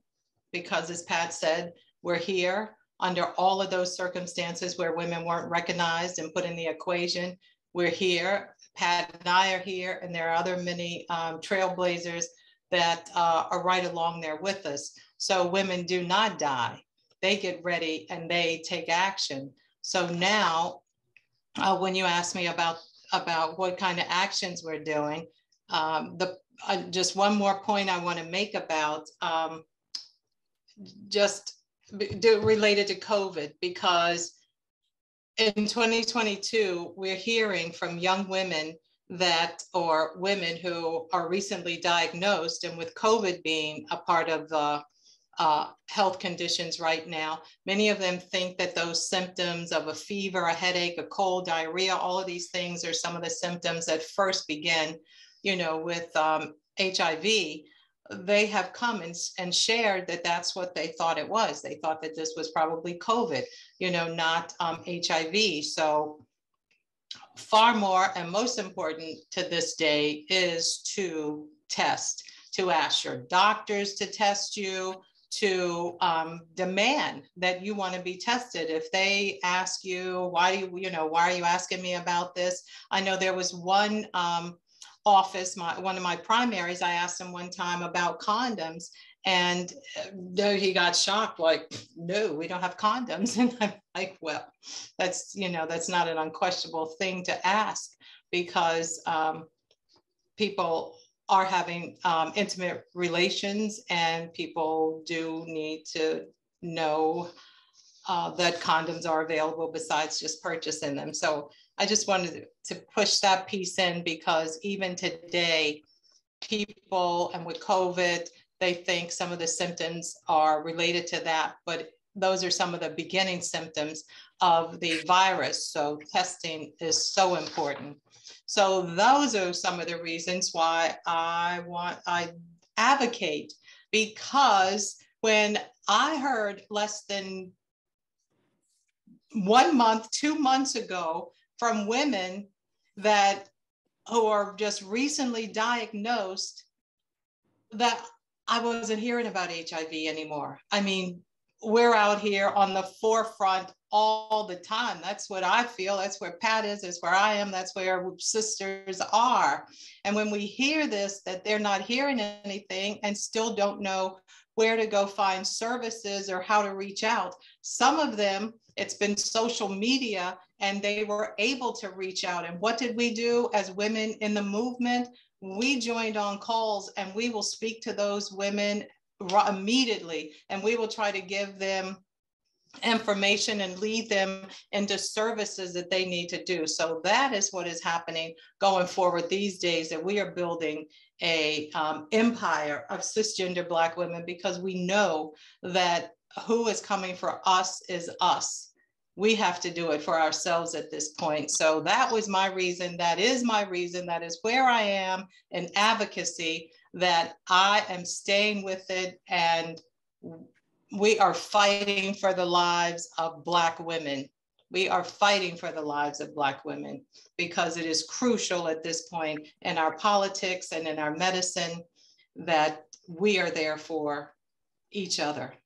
because, as Pat said, we're here under all of those circumstances where women weren't recognized and put in the equation. We're here. Pat and I are here, and there are other many um, trailblazers that uh, are right along there with us. So women do not die. They get ready and they take action. So now, uh, when you ask me about about what kind of actions we're doing, um, the uh, just one more point I want to make about um, just related to COVID, because in 2022, we're hearing from young women that, or women who are recently diagnosed, and with COVID being a part of the uh, health conditions right now. Many of them think that those symptoms of a fever, a headache, a cold, diarrhea, all of these things are some of the symptoms that first begin, you know, with um, HIV. They have come and, and shared that that's what they thought it was. They thought that this was probably COVID, you know, not um, HIV. So far more and most important to this day is to test, to ask your doctors to test you, to um, demand that you want to be tested. If they ask you, why do you, you know, why are you asking me about this? I know there was one um, office, my, one of my primaries, I asked him one time about condoms and uh, he got shocked, like, no, we don't have condoms. And I'm like, well, that's, you know, that's not an unquestionable thing to ask because um, people are having um, intimate relations and people do need to know uh, that condoms are available besides just purchasing them. So I just wanted to push that piece in because even today, people and with COVID, they think some of the symptoms are related to that, but those are some of the beginning symptoms of the virus. So testing is so important. So those are some of the reasons why I want, I advocate because when I heard less than one month, two months ago from women that who are just recently diagnosed that I wasn't hearing about HIV anymore. I mean, we're out here on the forefront all the time. That's what I feel. That's where Pat is. That's where I am. That's where our sisters are. And when we hear this, that they're not hearing anything and still don't know where to go find services or how to reach out, some of them, it's been social media and they were able to reach out. And what did we do as women in the movement? we joined on calls and we will speak to those women immediately and we will try to give them information and lead them into services that they need to do. So that is what is happening going forward these days that we are building a um, empire of cisgender black women because we know that who is coming for us is us we have to do it for ourselves at this point. So that was my reason. That is my reason. That is where I am in advocacy, that I am staying with it. And we are fighting for the lives of Black women. We are fighting for the lives of Black women because it is crucial at this point in our politics and in our medicine that we are there for each other.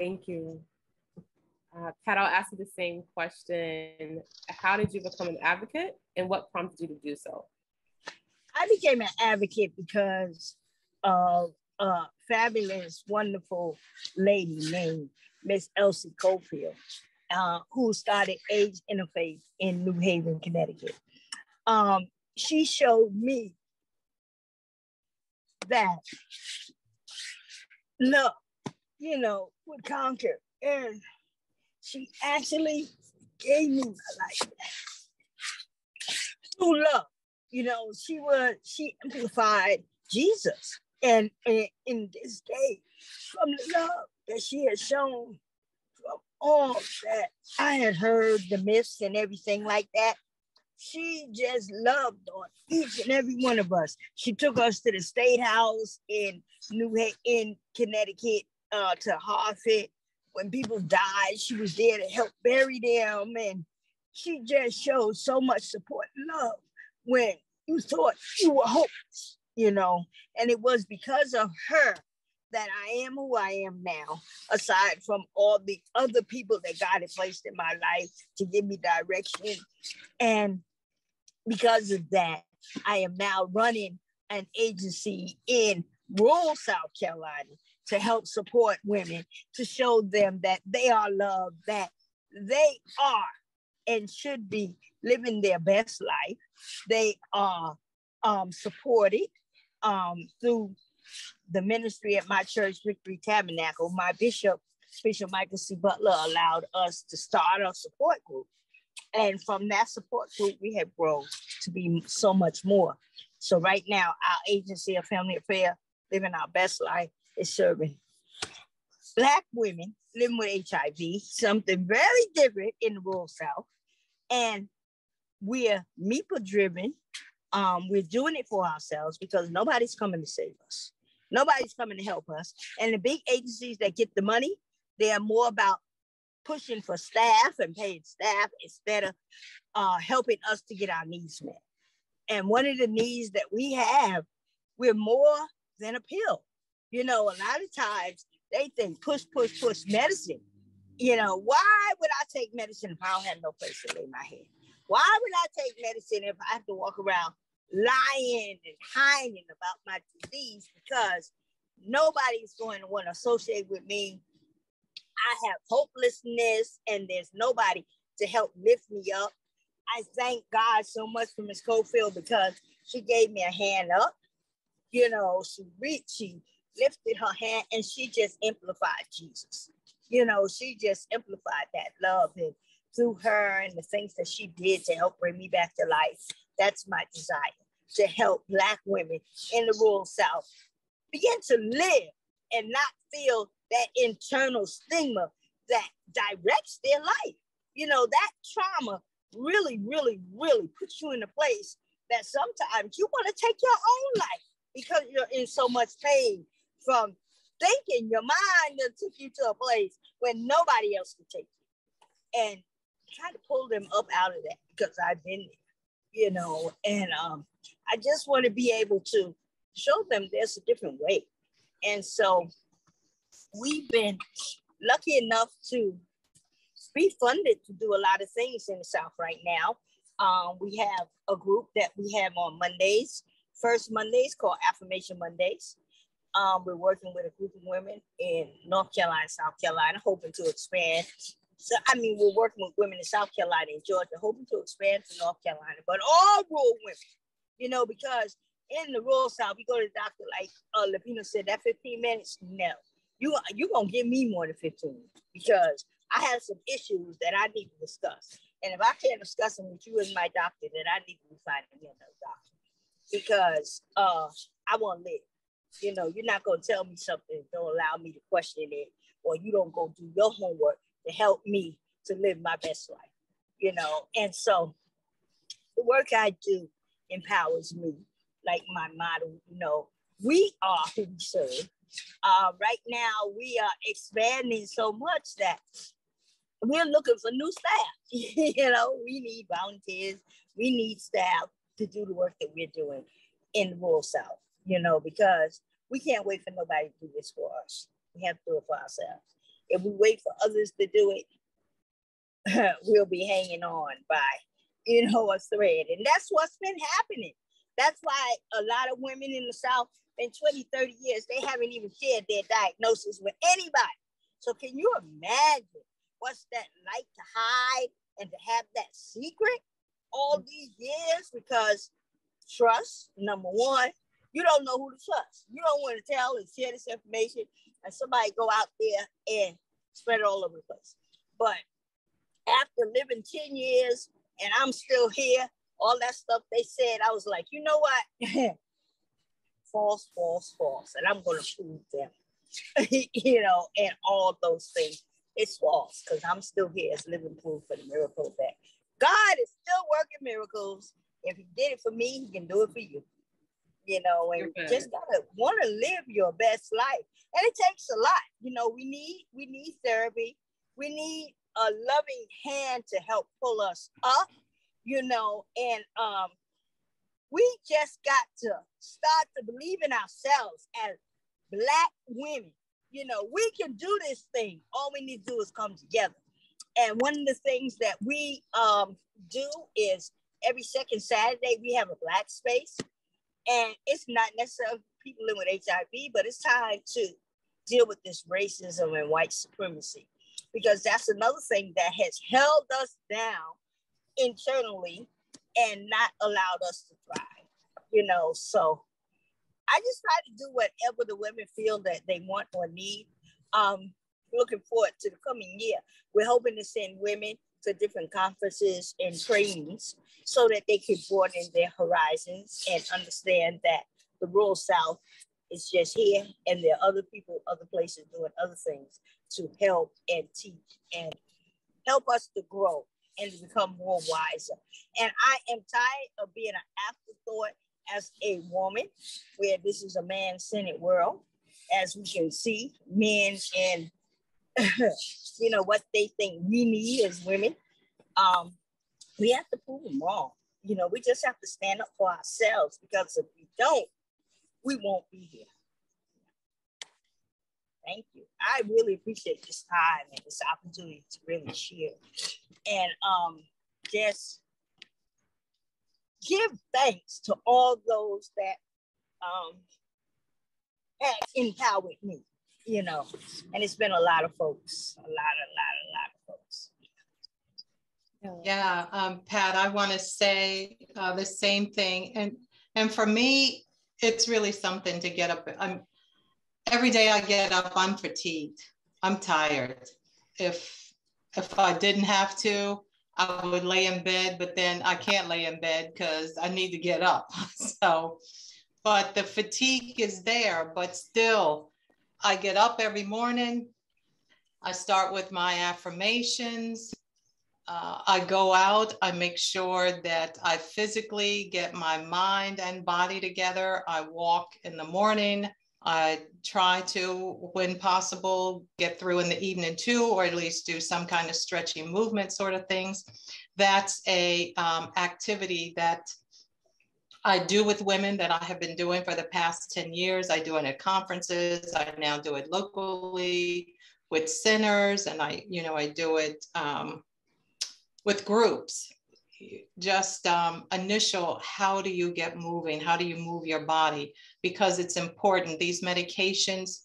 Thank you. Uh, Pat, I'll ask you the same question. How did you become an advocate and what prompted you to do so? I became an advocate because of a fabulous, wonderful lady named Miss Elsie Cofield, uh, who started AIDS Interfaith in New Haven, Connecticut. Um, she showed me that love you know, would conquer. And she actually gave me my life through love. You know, she was, she amplified Jesus. And, and in this day, from the love that she had shown, from all that I had heard, the myths and everything like that, she just loved on each and every one of us. She took us to the state house in New in Connecticut uh, to Hartford. When people died, she was there to help bury them. And she just showed so much support and love when you thought you were hopeless, you know. And it was because of her that I am who I am now, aside from all the other people that God had placed in my life to give me direction. And because of that, I am now running an agency in rural South Carolina to help support women, to show them that they are loved, that they are and should be living their best life. They are um, supported um, through the ministry at my church, Victory Tabernacle. My bishop, Bishop Michael C. Butler, allowed us to start a support group. And from that support group, we have grown to be so much more. So right now, our agency of family affair living our best life is serving Black women living with HIV, something very different in the rural South. And we're MIPA driven. Um, we're doing it for ourselves because nobody's coming to save us. Nobody's coming to help us. And the big agencies that get the money, they are more about pushing for staff and paying staff instead of uh, helping us to get our needs met. And one of the needs that we have, we're more than a pill. You know, a lot of times they think push, push, push medicine. You know, why would I take medicine if I don't have no place to lay my head? Why would I take medicine if I have to walk around lying and hiding about my disease? Because nobody's going to want to associate with me. I have hopelessness and there's nobody to help lift me up. I thank God so much for Miss Cofield because she gave me a hand up. You know, she reached, she lifted her hand and she just amplified Jesus. You know, she just amplified that love and through her and the things that she did to help bring me back to life. That's my desire to help Black women in the rural South begin to live and not feel that internal stigma that directs their life. You know, that trauma really, really, really puts you in a place that sometimes you want to take your own life because you're in so much pain from thinking your mind that took you to a place where nobody else could take you. And try to pull them up out of that because I've been there, you know, and um, I just want to be able to show them there's a different way. And so we've been lucky enough to be funded to do a lot of things in the South right now. Um, we have a group that we have on Mondays, first Mondays called Affirmation Mondays. Um, we're working with a group of women in North Carolina, South Carolina, hoping to expand. So, I mean, we're working with women in South Carolina and Georgia, hoping to expand to North Carolina, but all rural women, you know, because in the rural South, we go to the doctor, like uh, said, that 15 minutes, no. You, you going to give me more than 15 because I have some issues that I need to discuss. And if I can't discuss them with you as my doctor, then I need to be finding another doctor because uh, I want to live. You know, you're not going to tell me something, don't allow me to question it, or you don't go do your homework to help me to live my best life, you know. And so the work I do empowers me, like my model, you know, we are who we serve. Uh, right now, we are expanding so much that we're looking for new staff. you know, we need volunteers, we need staff to do the work that we're doing in the rural South you know, because we can't wait for nobody to do this for us. We have to do it for ourselves. If we wait for others to do it, we'll be hanging on by, you know, a thread. And that's what's been happening. That's why a lot of women in the South in 20, 30 years, they haven't even shared their diagnosis with anybody. So can you imagine what's that like to hide and to have that secret all these years? Because trust, number one, you don't know who to trust. You don't want to tell and share this information, and somebody go out there and spread it all over the place. But after living 10 years and I'm still here, all that stuff they said, I was like, you know what? false, false, false. And I'm going to prove them, you know, and all those things. It's false because I'm still here as living proof for the miracle that God is still working miracles. If he did it for me, he can do it for you you know, and just gotta want to live your best life. And it takes a lot. You know, we need we need therapy. We need a loving hand to help pull us up, you know, and um we just got to start to believe in ourselves as black women. You know, we can do this thing. All we need to do is come together. And one of the things that we um, do is every second Saturday we have a black space and it's not necessarily people living with HIV, but it's time to deal with this racism and white supremacy because that's another thing that has held us down internally and not allowed us to thrive. You know, so I just try to do whatever the women feel that they want or need. Um, looking forward to the coming year. We're hoping to send women to different conferences and trainings so that they can broaden their horizons and understand that the rural South is just here, and there are other people, other places doing other things to help and teach and help us to grow and to become more wiser. And I am tired of being an afterthought as a woman, where this is a man-centered world, as we can see, men and you know what they think we need as women. Um, we have to prove them wrong. You know, we just have to stand up for ourselves because if we don't, we won't be here. Thank you. I really appreciate this time and this opportunity to really share. And um, just give thanks to all those that um, have empowered me, you know, and it's been a lot of folks, a lot, a lot, a lot of folks. Yeah, um, Pat, I want to say uh, the same thing, and and for me, it's really something to get up. I'm every day I get up, I'm fatigued. I'm tired. If if I didn't have to, I would lay in bed, but then I can't lay in bed because I need to get up. so, but the fatigue is there, but still, I get up every morning. I start with my affirmations. Uh, I go out, I make sure that I physically get my mind and body together. I walk in the morning. I try to, when possible, get through in the evening too, or at least do some kind of stretching movement sort of things. That's a um, activity that I do with women that I have been doing for the past 10 years. I do it at conferences. I now do it locally with centers and I, you know, I do it um, with groups. Just um, initial how do you get moving? How do you move your body? Because it's important. These medications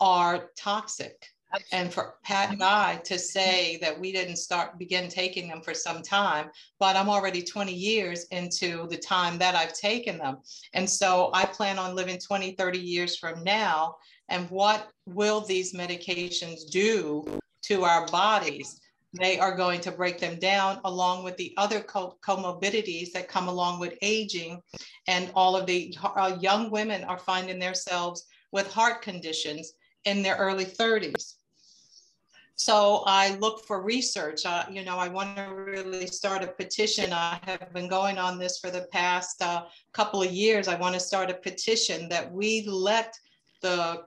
are toxic and for pat and i to say that we didn't start begin taking them for some time but i'm already 20 years into the time that i've taken them and so i plan on living 20 30 years from now and what will these medications do to our bodies they are going to break them down along with the other co- comorbidities that come along with aging. And all of the uh, young women are finding themselves with heart conditions in their early 30s. So I look for research. Uh, you know, I want to really start a petition. I have been going on this for the past uh, couple of years. I want to start a petition that we let the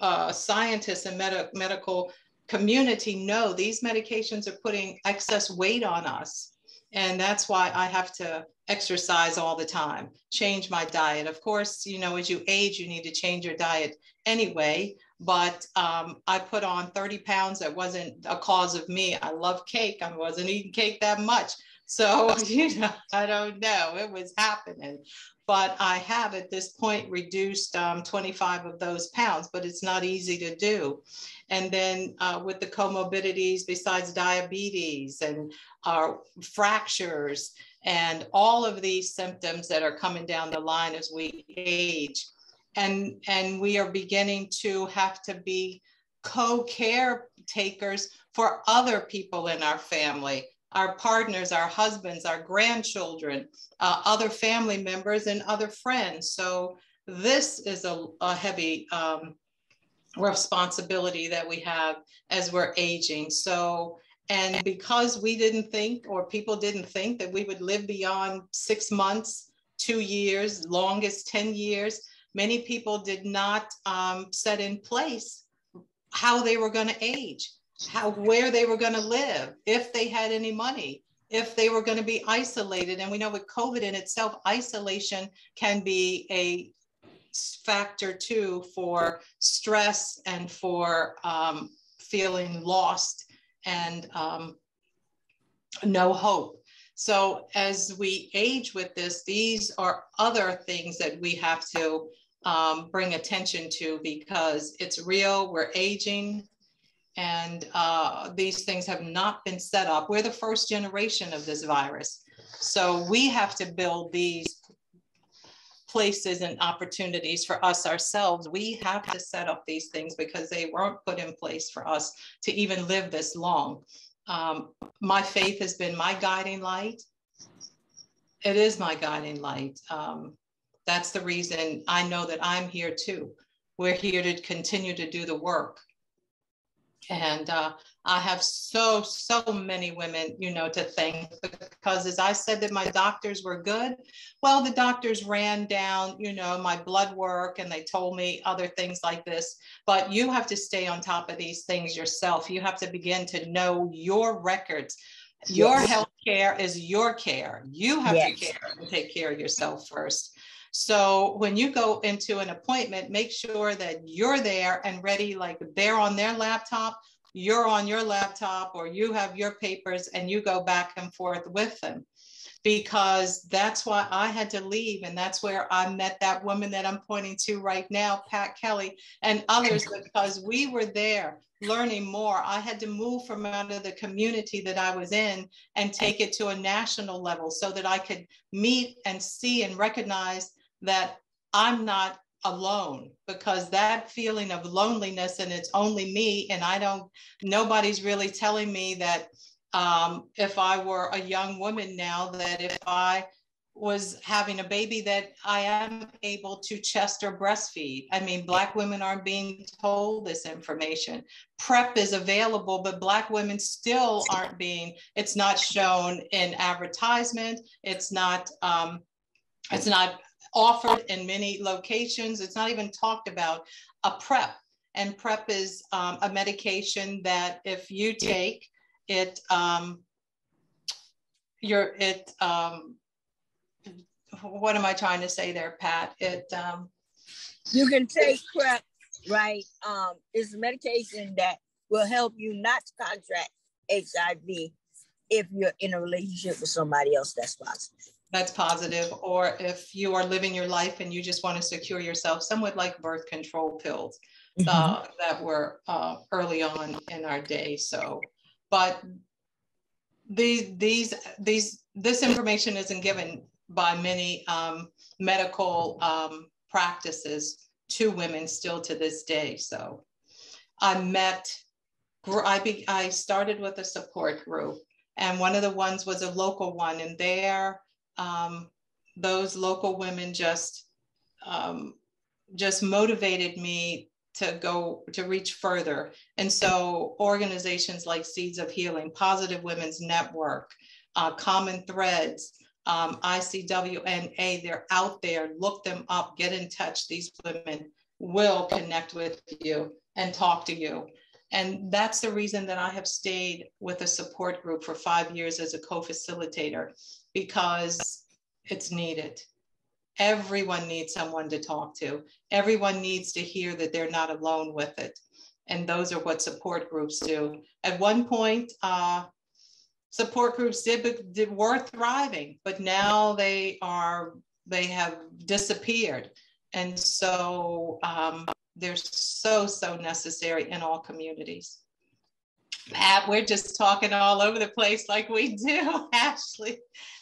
uh, scientists and med- medical community know these medications are putting excess weight on us. And that's why I have to exercise all the time, change my diet. Of course, you know, as you age, you need to change your diet anyway. But um, I put on 30 pounds. That wasn't a cause of me. I love cake. I wasn't eating cake that much. So, you know, I don't know. It was happening. But I have at this point reduced um, 25 of those pounds, but it's not easy to do. And then uh, with the comorbidities, besides diabetes and our uh, fractures and all of these symptoms that are coming down the line as we age. And, and we are beginning to have to be co-caretakers for other people in our family, our partners, our husbands, our grandchildren, uh, other family members, and other friends. So this is a, a heavy um, responsibility that we have as we're aging. So, and because we didn't think, or people didn't think that we would live beyond six months, two years, longest 10 years, many people did not um, set in place how they were going to age, how, where they were going to live, if they had any money, if they were going to be isolated. And we know with COVID in itself, isolation can be a factor too for stress and for um, feeling lost and um, no hope. So as we age with this, these are other things that we have to um, bring attention to because it's real, we're aging, and uh, these things have not been set up. We're the first generation of this virus. So we have to build these places and opportunities for us ourselves. We have to set up these things because they weren't put in place for us to even live this long. Um, my faith has been my guiding light. It is my guiding light. Um, that's the reason I know that I'm here too. We're here to continue to do the work. And uh, I have so, so many women, you know, to thank because as I said that my doctors were good, well, the doctors ran down, you know, my blood work and they told me other things like this. But you have to stay on top of these things yourself. You have to begin to know your records. Your yes. health care is your care. You have yes. to care and take care of yourself first. So when you go into an appointment, make sure that you're there and ready, like they're on their laptop, you're on your laptop, or you have your papers and you go back and forth with them. Because that's why I had to leave. And that's where I met that woman that I'm pointing to right now, Pat Kelly, and others, because we were there learning more. I had to move from out of the community that I was in and take it to a national level so that I could meet and see and recognize that I'm not alone because that feeling of loneliness and it's only me and I don't, nobody's really telling me that um, if I were a young woman now, that if I was having a baby that I am able to chest or breastfeed. I mean, Black women aren't being told this information. PrEP is available, but Black women still aren't being, it's not shown in advertisement. It's not, um, it's not offered in many locations. It's not even talked about. A PrEP, and PrEP is um, a medication that if you take it, um, your it. Um, what am I trying to say there, Pat? It. Um, you can take PrEP, right? Um, it's a medication that will help you not to contract HIV if you're in a relationship with somebody else that's positive that's positive, or if you are living your life and you just want to secure yourself, some would like birth control pills mm-hmm. uh, that were uh, early on in our day. So, but these these these this information isn't given by many um, medical um, practices to women still to this day. So, I met. I, be, I started with a support group, and one of the ones was a local one, and there um, those local women just um, just motivated me to go to reach further. And so organizations like Seeds of Healing, Positive Women's Network, uh, Common Threads, um, ICWNA, they're out there. Look them up, get in touch. These women will connect with you and talk to you. And that's the reason that I have stayed with a support group for five years as a co facilitator because it's needed. Everyone needs someone to talk to. Everyone needs to hear that they're not alone with it. And those are what support groups do. At one point, uh, support groups did, did were thriving, but now they are they have disappeared. And so um, they're so so necessary in all communities. Pat, we're just talking all over the place like we do, Ashley.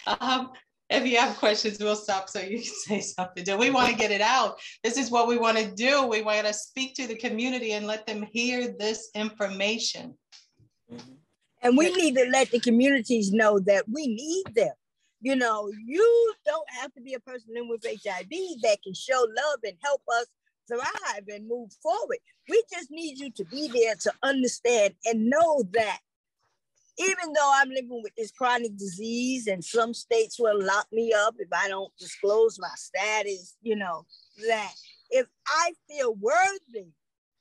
Um, if you have questions, we'll stop so you can say something. Do we want to get it out? This is what we want to do. We want to speak to the community and let them hear this information. And we need to let the communities know that we need them. You know, you don't have to be a person in with HIV that can show love and help us thrive and move forward. We just need you to be there to understand and know that even though I'm living with this chronic disease and some states will lock me up if I don't disclose my status, you know, that if I feel worthy,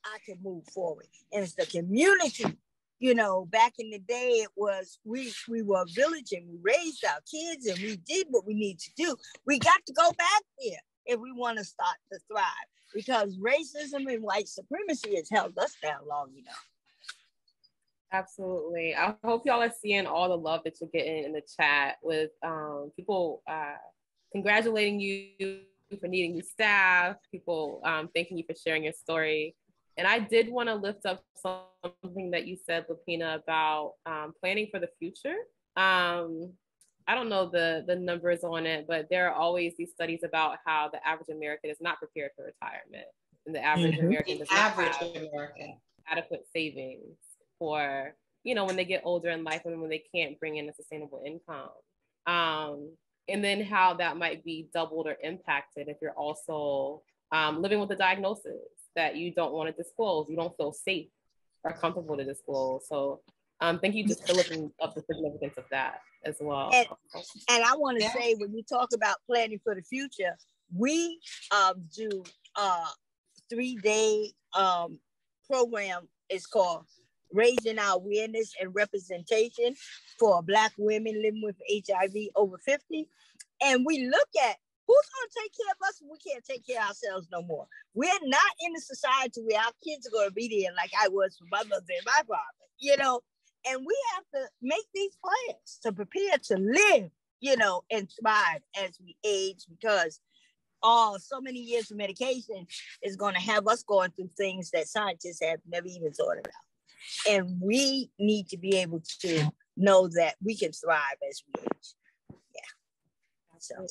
I can move forward. And it's the community. You know, back in the day, it was we we were a village and we raised our kids and we did what we need to do. We got to go back there if we want to start to thrive because racism and white supremacy has held us down long enough. Absolutely. I hope y'all are seeing all the love that you're getting in the chat with um, people uh, congratulating you for needing new staff, people um, thanking you for sharing your story. And I did want to lift up something that you said, Lepena, about um, planning for the future. Um, I don't know the the numbers on it, but there are always these studies about how the average American is not prepared for retirement, and the average mm-hmm. American does average not have American. adequate savings for you know when they get older in life and when they can't bring in a sustainable income um, and then how that might be doubled or impacted if you're also um, living with a diagnosis that you don't want to disclose, you don't feel safe or comfortable to disclose. So um, thank you just for looking up the significance of that as well. And, and I want to yeah. say, when you talk about planning for the future, we um, do a three day um, program. It's called Raising Our Awareness and Representation for Black Women living with HIV over 50. And we look at who's going to take care of us when we can't take care of ourselves no more. We're not in a society where our kids are going to be there like I was for my mother and my father, you know. And we have to make these plans to prepare to live, you know, and thrive as we age because oh, so many years of medication is going to have us going through things that scientists have never even thought about. And we need to be able to know that we can thrive as we age. Yeah. So.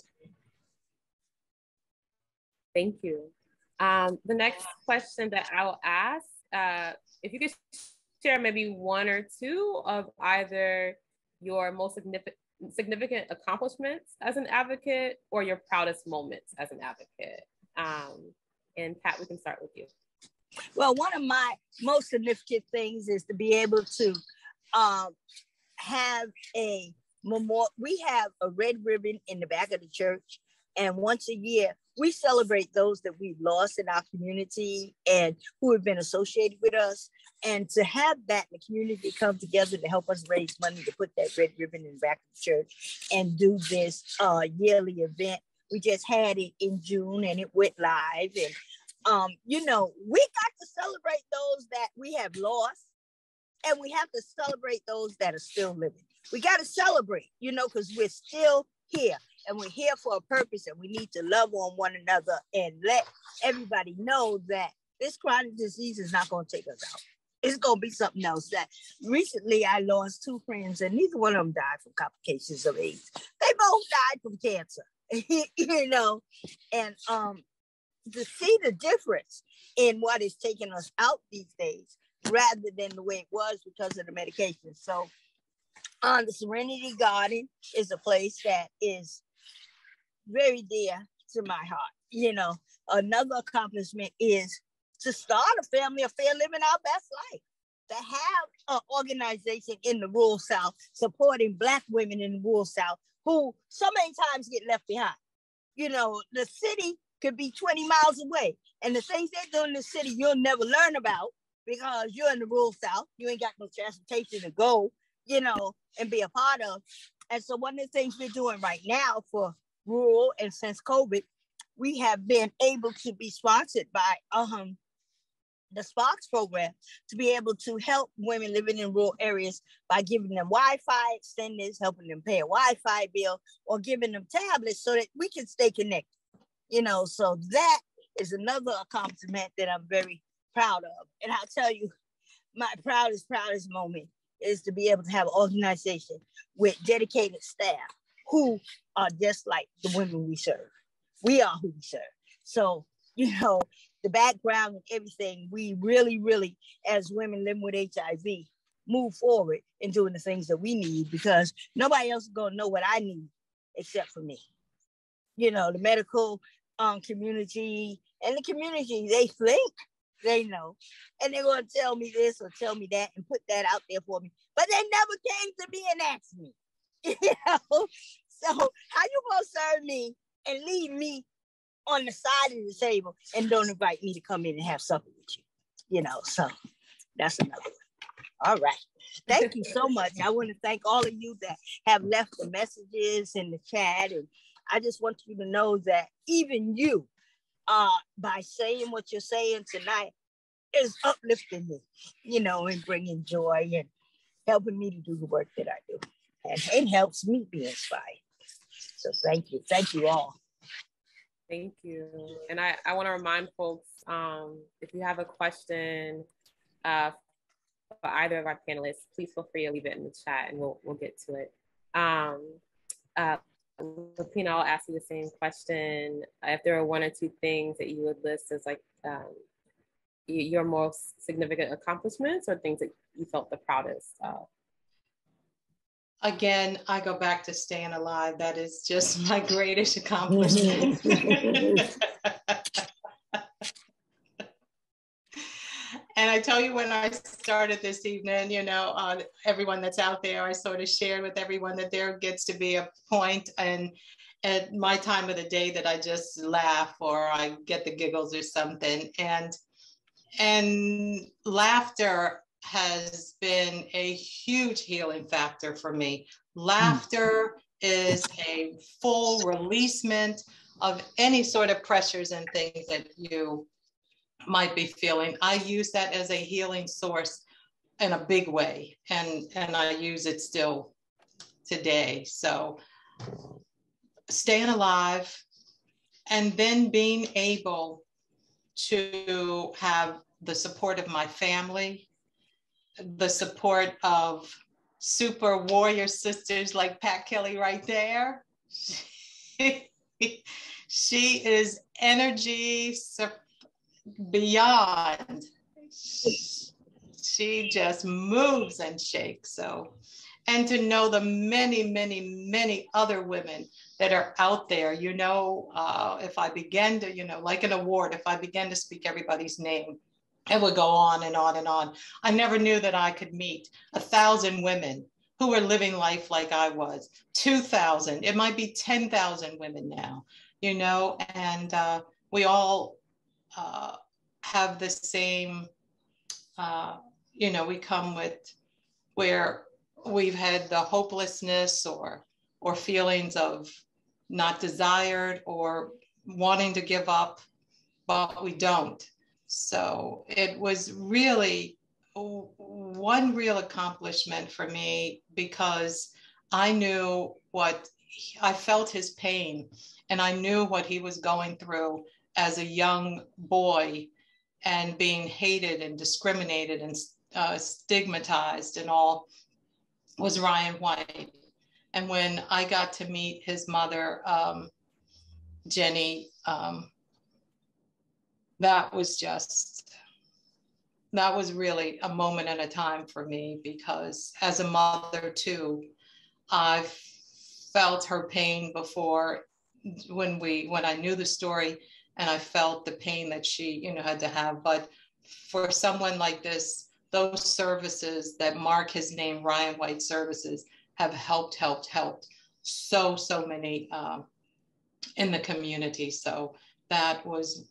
Thank you. Um, the next question that I will ask, uh, if you could share maybe one or two of either your most significant significant accomplishments as an advocate or your proudest moments as an advocate. Um, and Pat, we can start with you. Well, one of my most significant things is to be able to um, have a memorial. We have a red ribbon in the back of the church, and once a year we celebrate those that we've lost in our community and who have been associated with us. And to have that the community come together to help us raise money to put that red ribbon in the back of the church and do this uh, yearly event. We just had it in June and it went live. And, um, you know, we got to celebrate those that we have lost and we have to celebrate those that are still living. We got to celebrate, you know, because we're still here and we're here for a purpose and we need to love on one another and let everybody know that this chronic disease is not going to take us out. It's going to be something else. That recently I lost two friends and neither one of them died from complications of AIDS. They both died from cancer, you know, and um, to see the difference in what is taking us out these days rather than the way it was because of the medication. So, uh, the Serenity Garden is a place that is very dear to my heart. You know, another accomplishment is to start a family affair living our best life. To have an organization in the rural South supporting Black women in the rural South who so many times get left behind. You know, the city could be 20 miles away, and the things they do in the city you'll never learn about because you're in the rural South. You ain't got no transportation to go, you know, and be a part of. And so, one of the things we're doing right now for rural and since COVID, we have been able to be sponsored by um, the Sparks program to be able to help women living in rural areas by giving them Wi-Fi extenders, helping them pay a Wi-Fi bill, or giving them tablets so that we can stay connected. You know, so that is another accomplishment that I'm very proud of. And I'll tell you, my proudest, proudest moment is to be able to have an organization with dedicated staff who are just like the women we serve. We are who we serve. So, you know, the background and everything, we really, really, as women living with HIV, move forward in doing the things that we need because nobody else is gonna know what I need except for me. You know, the medical um, community and the community, they think they know. And they're gonna tell me this or tell me that and put that out there for me. But they never came to me and asked me. you know? So how you gonna serve me and leave me on the side of the table and don't invite me to come in and have supper with you? You know, so that's another one. All right. Thank you so much. I want to thank all of you that have left the messages in the chat. And I just want you to know that even you, uh, by saying what you're saying tonight, is uplifting me, you know, and bringing joy and helping me to do the work that I do and it helps me be inspired. So thank you. Thank you all. Thank you. And I, I want to remind folks um, if you have a question uh, for either of our panelists, please feel free to leave it in the chat and we'll, we'll get to it. Um, uh, I'll ask you the same question. If there are one or two things that you would list as like um, your most significant accomplishments or things that you felt the proudest of? Again, I go back to staying alive. That is just my greatest accomplishment. and I tell you, when I started this evening, you know, uh, everyone that's out there, I sort of shared with everyone that there gets to be a point and at my time of the day that I just laugh or I get the giggles or something. And and laughter has been a huge healing factor for me. Hmm. Laughter is a full releasement of any sort of pressures and things that you might be feeling. I use that as a healing source in a big way, and and I use it still today. So staying alive and then being able to have the support of my family, the support of super warrior sisters like Pat Kelly right there. she is energy beyond. She just moves and shakes. So, and to know the many, many, many other women that are out there, you know, uh, if I begin to, you know, like an award, if I begin to speak everybody's name, it would go on and on and on. I never knew that I could meet a thousand women who were living life like I was, 2,000, it might be 10,000 women now, you know, and uh, we all uh, have the same, uh, you know, we come with where we've had the hopelessness or or feelings of not desired or wanting to give up, but we don't. So it was really one real accomplishment for me because I knew what I felt his pain and I knew what he was going through as a young boy and being hated and discriminated and uh, stigmatized and all was Ryan White. And when I got to meet his mother, um, Jenny, um, that was just, that was really a moment in a time for me because as a mother too, I've felt her pain before when we, when I knew the story and I felt the pain that she, you know, had to have. But for someone like this, those services that mark his name, Ryan White Services, have helped, helped, helped so, so many um, in the community. So that was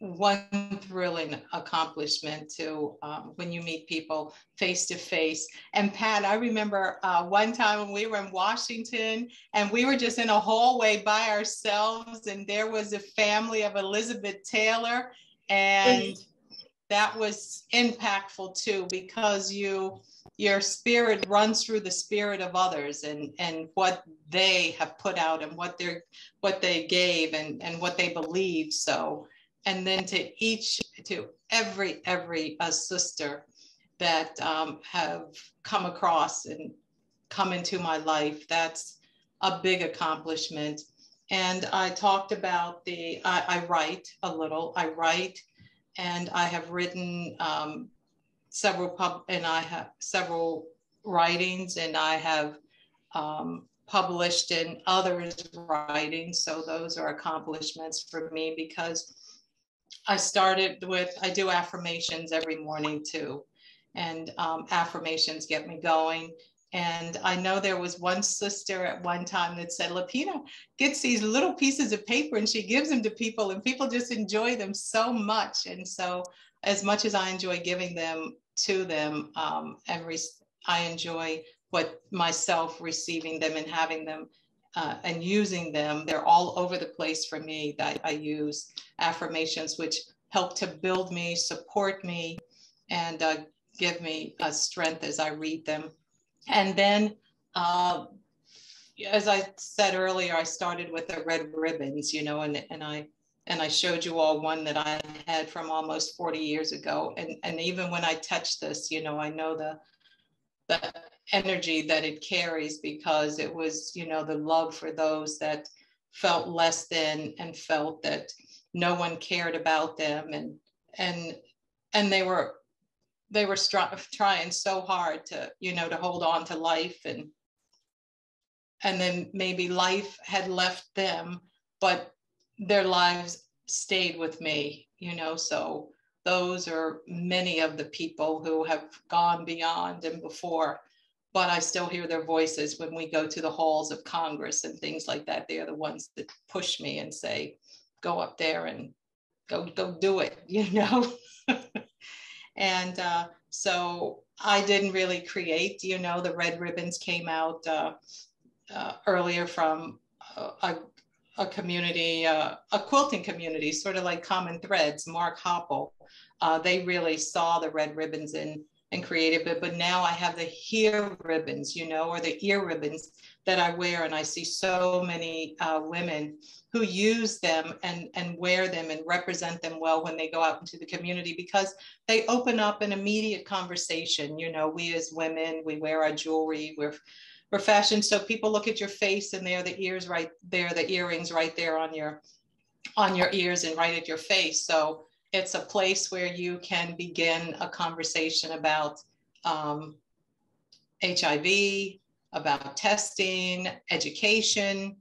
one thrilling accomplishment to um, when you meet people face to face. And Pat, I remember uh, one time when we were in Washington and we were just in a hallway by ourselves, and there was a family of Elizabeth Taylor, and that was impactful too because you your spirit runs through the spirit of others and and what they have put out and what they're what they gave and and what they believe so and then to each to every every uh, sister that um, have come across and come into my life that's a big accomplishment. And i talked about the i, I write a little. I write and i have written um, several pub and i have several writings and i have um, published in others writings. So those are accomplishments for me because I started with, I do affirmations every morning too. And um, affirmations get me going. And I know there was one sister at one time that said, Lepena gets these little pieces of paper and she gives them to people, and people just enjoy them so much. And so, as much as I enjoy giving them to them, um, and I enjoy what myself receiving them and having them uh, and using them. They're all over the place for me that I use affirmations, which help to build me, support me, and uh, give me a strength as I read them. And then, uh, as I said earlier, I started with the red ribbons, you know, and, and I and I showed you all one that I had from almost 40 years ago. And, and even when I touch this, you know, I know the the energy that it carries because it was, you know, the love for those that felt less than and felt that no one cared about them and and and they were they were str- trying so hard to you know to hold on to life and and then maybe life had left them, but their lives stayed with me, you know. So those are many of the people who have gone beyond and before but I still hear their voices when we go to the halls of Congress and things like that. They're the ones that push me and say, go up there and go, go do it, you know? and uh, so I didn't really create, you know, the red ribbons came out uh, uh, earlier from a, a community, uh, a quilting community, sort of like Common Threads, Mark Hoppel. Uh, they really saw the red ribbons in and creative, but, but now I have the hair ribbons, you know, or the ear ribbons that I wear. And I see so many uh, women who use them and, and wear them and represent them well when they go out into the community because they open up an immediate conversation. You know, we as women, we wear our jewelry, we're, we're fashion. So people look at your face and there the ears right there, the earrings right there on your on your ears and right at your face. So it's a place where you can begin a conversation about um, HIV, about testing, education,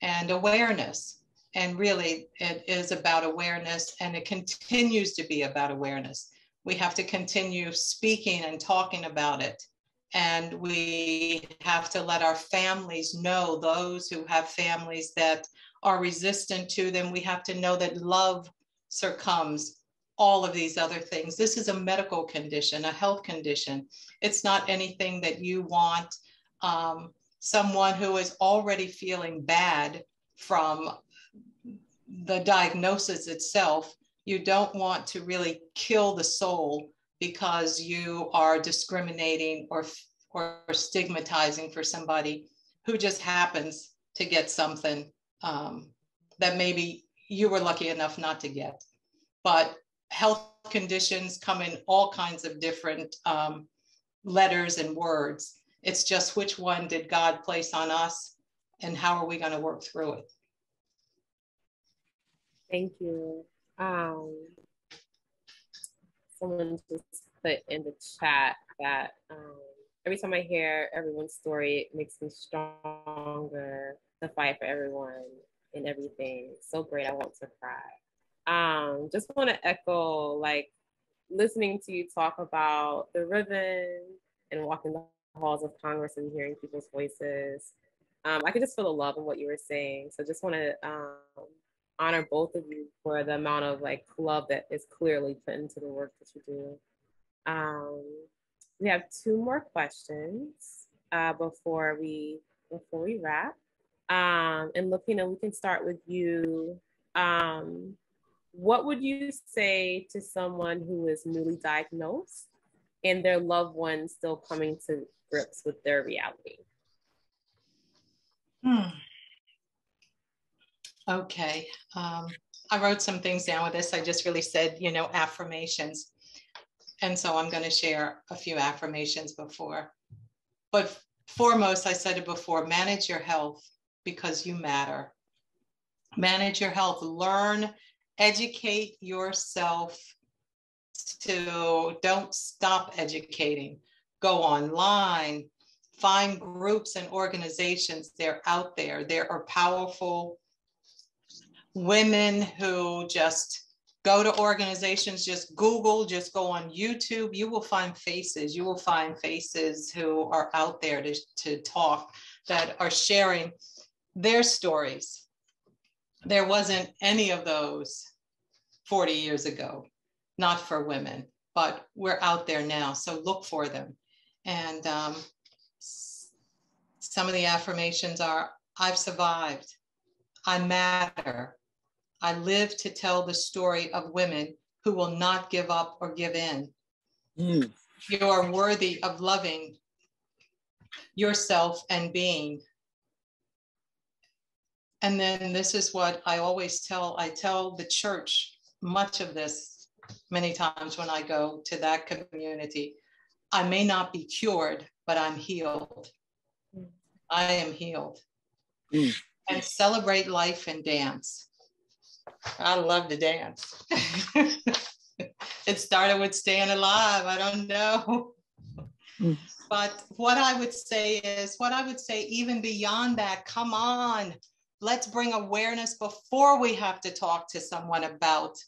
and awareness. And really, it is about awareness and it continues to be about awareness. We have to continue speaking and talking about it. And we have to let our families know, those who have families that are resistant to them, we have to know that love succumbs all of these other things. This is a medical condition, a health condition. It's not anything that you want um, someone who is already feeling bad from the diagnosis itself. You don't want to really kill the soul because you are discriminating or, or stigmatizing for somebody who just happens to get something um, that maybe you were lucky enough not to get. But health conditions come in all kinds of different um, letters and words. It's just which one did God place on us and how are we going to work through it? Thank you. Um, someone just put in the chat that um, every time I hear everyone's story, it makes me stronger to fight for everyone and everything. So great, I want to cry. Um, just want to echo like listening to you talk about the ribbon and walking the halls of Congress and hearing people's voices. Um, I could just feel the love in what you were saying. So just want to um, honor both of you for the amount of like love that is clearly put into the work that you do. Um, we have two more questions uh, before we before we wrap. Um, and and we can start with you. Um, what would you say to someone who is newly diagnosed and their loved one still coming to grips with their reality? Hmm. Okay. Um, I wrote some things down with this. I just really said, you know, affirmations. And so I'm going to share a few affirmations before. But foremost, I said it before manage your health because you matter. Manage your health. Learn educate yourself to don't stop educating. Go online find groups and organizations. They're out there. There are powerful women who just go to organizations just google just go on youtube. You will find faces. You will find faces who are out there to, to talk that are sharing their stories there wasn't any of those 40 years ago, not for women, but we're out there now. So look for them. And um, some of the affirmations are I've survived, I matter, I live to tell the story of women who will not give up or give in. Mm. You are worthy of loving yourself and being. And then this is what I always tell I tell the church much of this many times when I go to that community. I may not be cured, but I'm healed. I am healed. Mm. And celebrate life and dance. I love to dance. it started with staying alive. I don't know. Mm. But what I would say is, what I would say, even beyond that, come on, let's bring awareness before we have to talk to someone about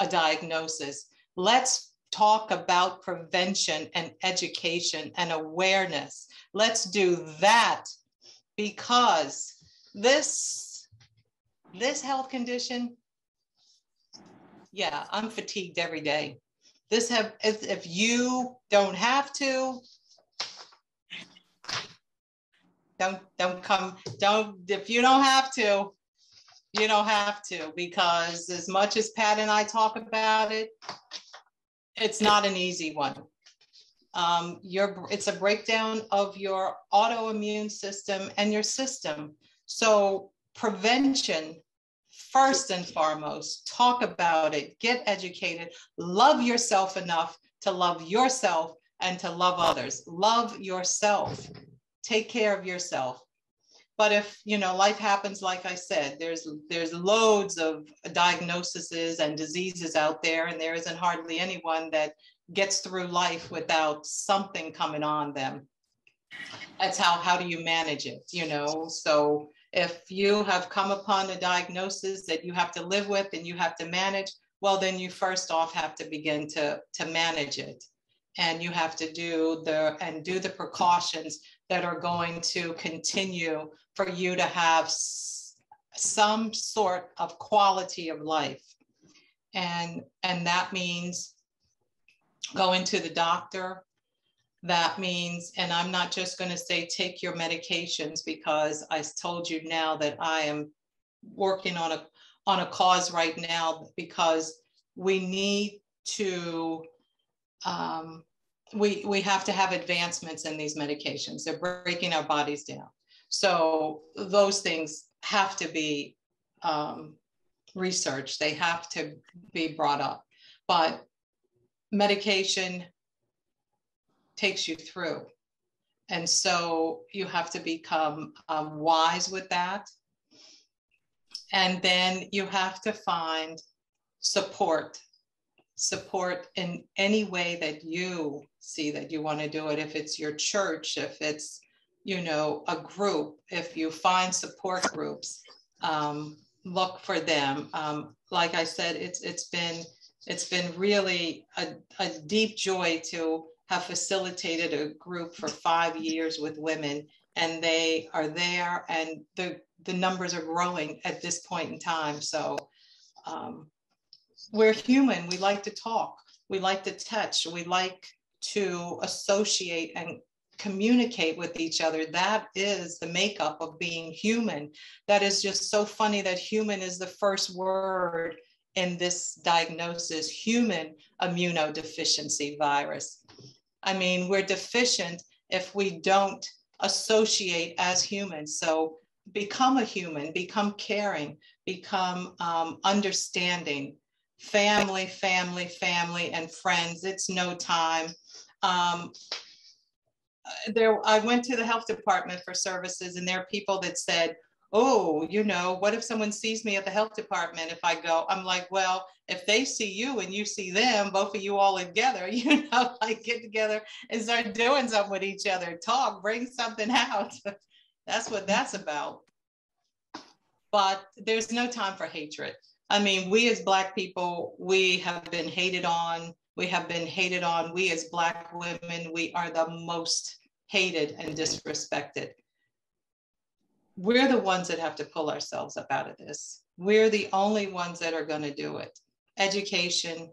a diagnosis. Let's talk about prevention and education and awareness. Let's do that because this this health condition yeah, I'm fatigued every day. This have if, if you don't have to, don't don't come don't if you don't have to, you don't have to because as much as Pat and I talk about it, it's not an easy one. Um, your it's a breakdown of your autoimmune system and your system. So prevention first and foremost, talk about it, get educated, love yourself enough to love yourself and to love others. Love yourself. Take care of yourself. But if you know life happens, like I said, there's there's loads of diagnoses and diseases out there, and there isn't hardly anyone that gets through life without something coming on them. That's how how do you manage it, you know? So if you have come upon a diagnosis that you have to live with and you have to manage, well, then you first off have to begin to, to manage it. And you have to do the and do the precautions that are going to continue for you to have s- some sort of quality of life. And, and that means going to the doctor that means, and I'm not just going to say take your medications because I told you now that I am working on a on a cause right now because we need to um, we we have to have advancements in these medications. They're breaking our bodies down. So those things have to be um, researched. They have to be brought up. But medication takes you through. And so you have to become um, wise with that. And then you have to find support, support in any way that you see that you want to do it. If it's your church, if it's, you know, a group, if you find support groups, um, look for them. Um, like I said, it's it's been it's been really a, a deep joy to have facilitated a group for five years with women, and they are there, and the the numbers are growing at this point in time. So um, we're human. We like to talk. We like to touch. We like to associate and communicate with each other. That is the makeup of being human. That is just so funny that human is the first word in this diagnosis human immunodeficiency virus. I mean, we're deficient if we don't associate as humans. So become a human, become caring, become um, understanding. Family, family, family, and friends. It's no time. Um, there, I went to the health department for services, and there are people that said, oh, you know, what if someone sees me at the health department if I go? I'm like, well, if they see you and you see them, both of you all together, you know, like get together and start doing something with each other, talk, bring something out. that's what that's about. But there's no time for hatred. I mean, we as Black people, we have been hated on. We have been hated on. We as Black women, we are the most hated and disrespected we're the ones that have to pull ourselves up out of this. We're the only ones that are going to do it. Education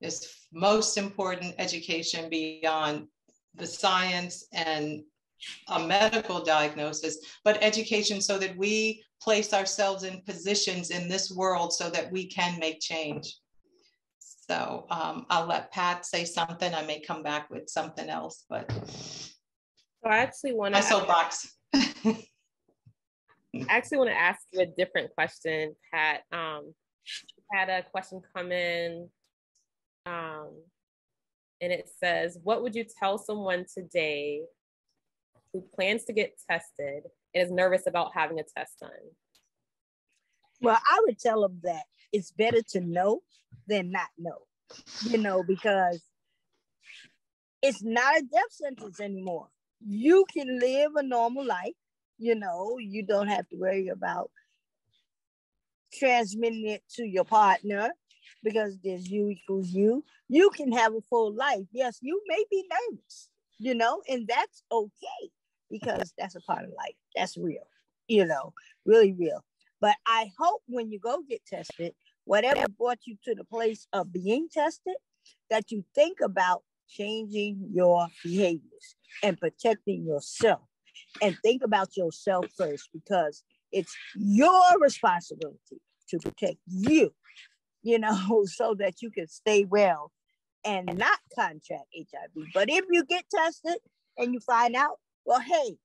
is most important education beyond the science and a medical diagnosis, but education so that we place ourselves in positions in this world so that we can make change. So um, I'll let Pat say something. I may come back with something else, but. So I actually want to. My soapbox. I actually want to ask you a different question, Pat. Um, had a question come in, um, and it says, "What would you tell someone today who plans to get tested and is nervous about having a test done?" Well, I would tell them that it's better to know than not know, you know, because it's not a death sentence anymore. You can live a normal life. You know, you don't have to worry about transmitting it to your partner because there's U equals U. You can have a full life. Yes, you may be nervous, you know, and that's okay because that's a part of life. That's real, you know, really real. But I hope when you go get tested, whatever brought you to the place of being tested, that you think about changing your behaviors and protecting yourself and think about yourself first because it's your responsibility to protect you, you know, so that you can stay well and not contract HIV. But if you get tested and you find out, well, hey,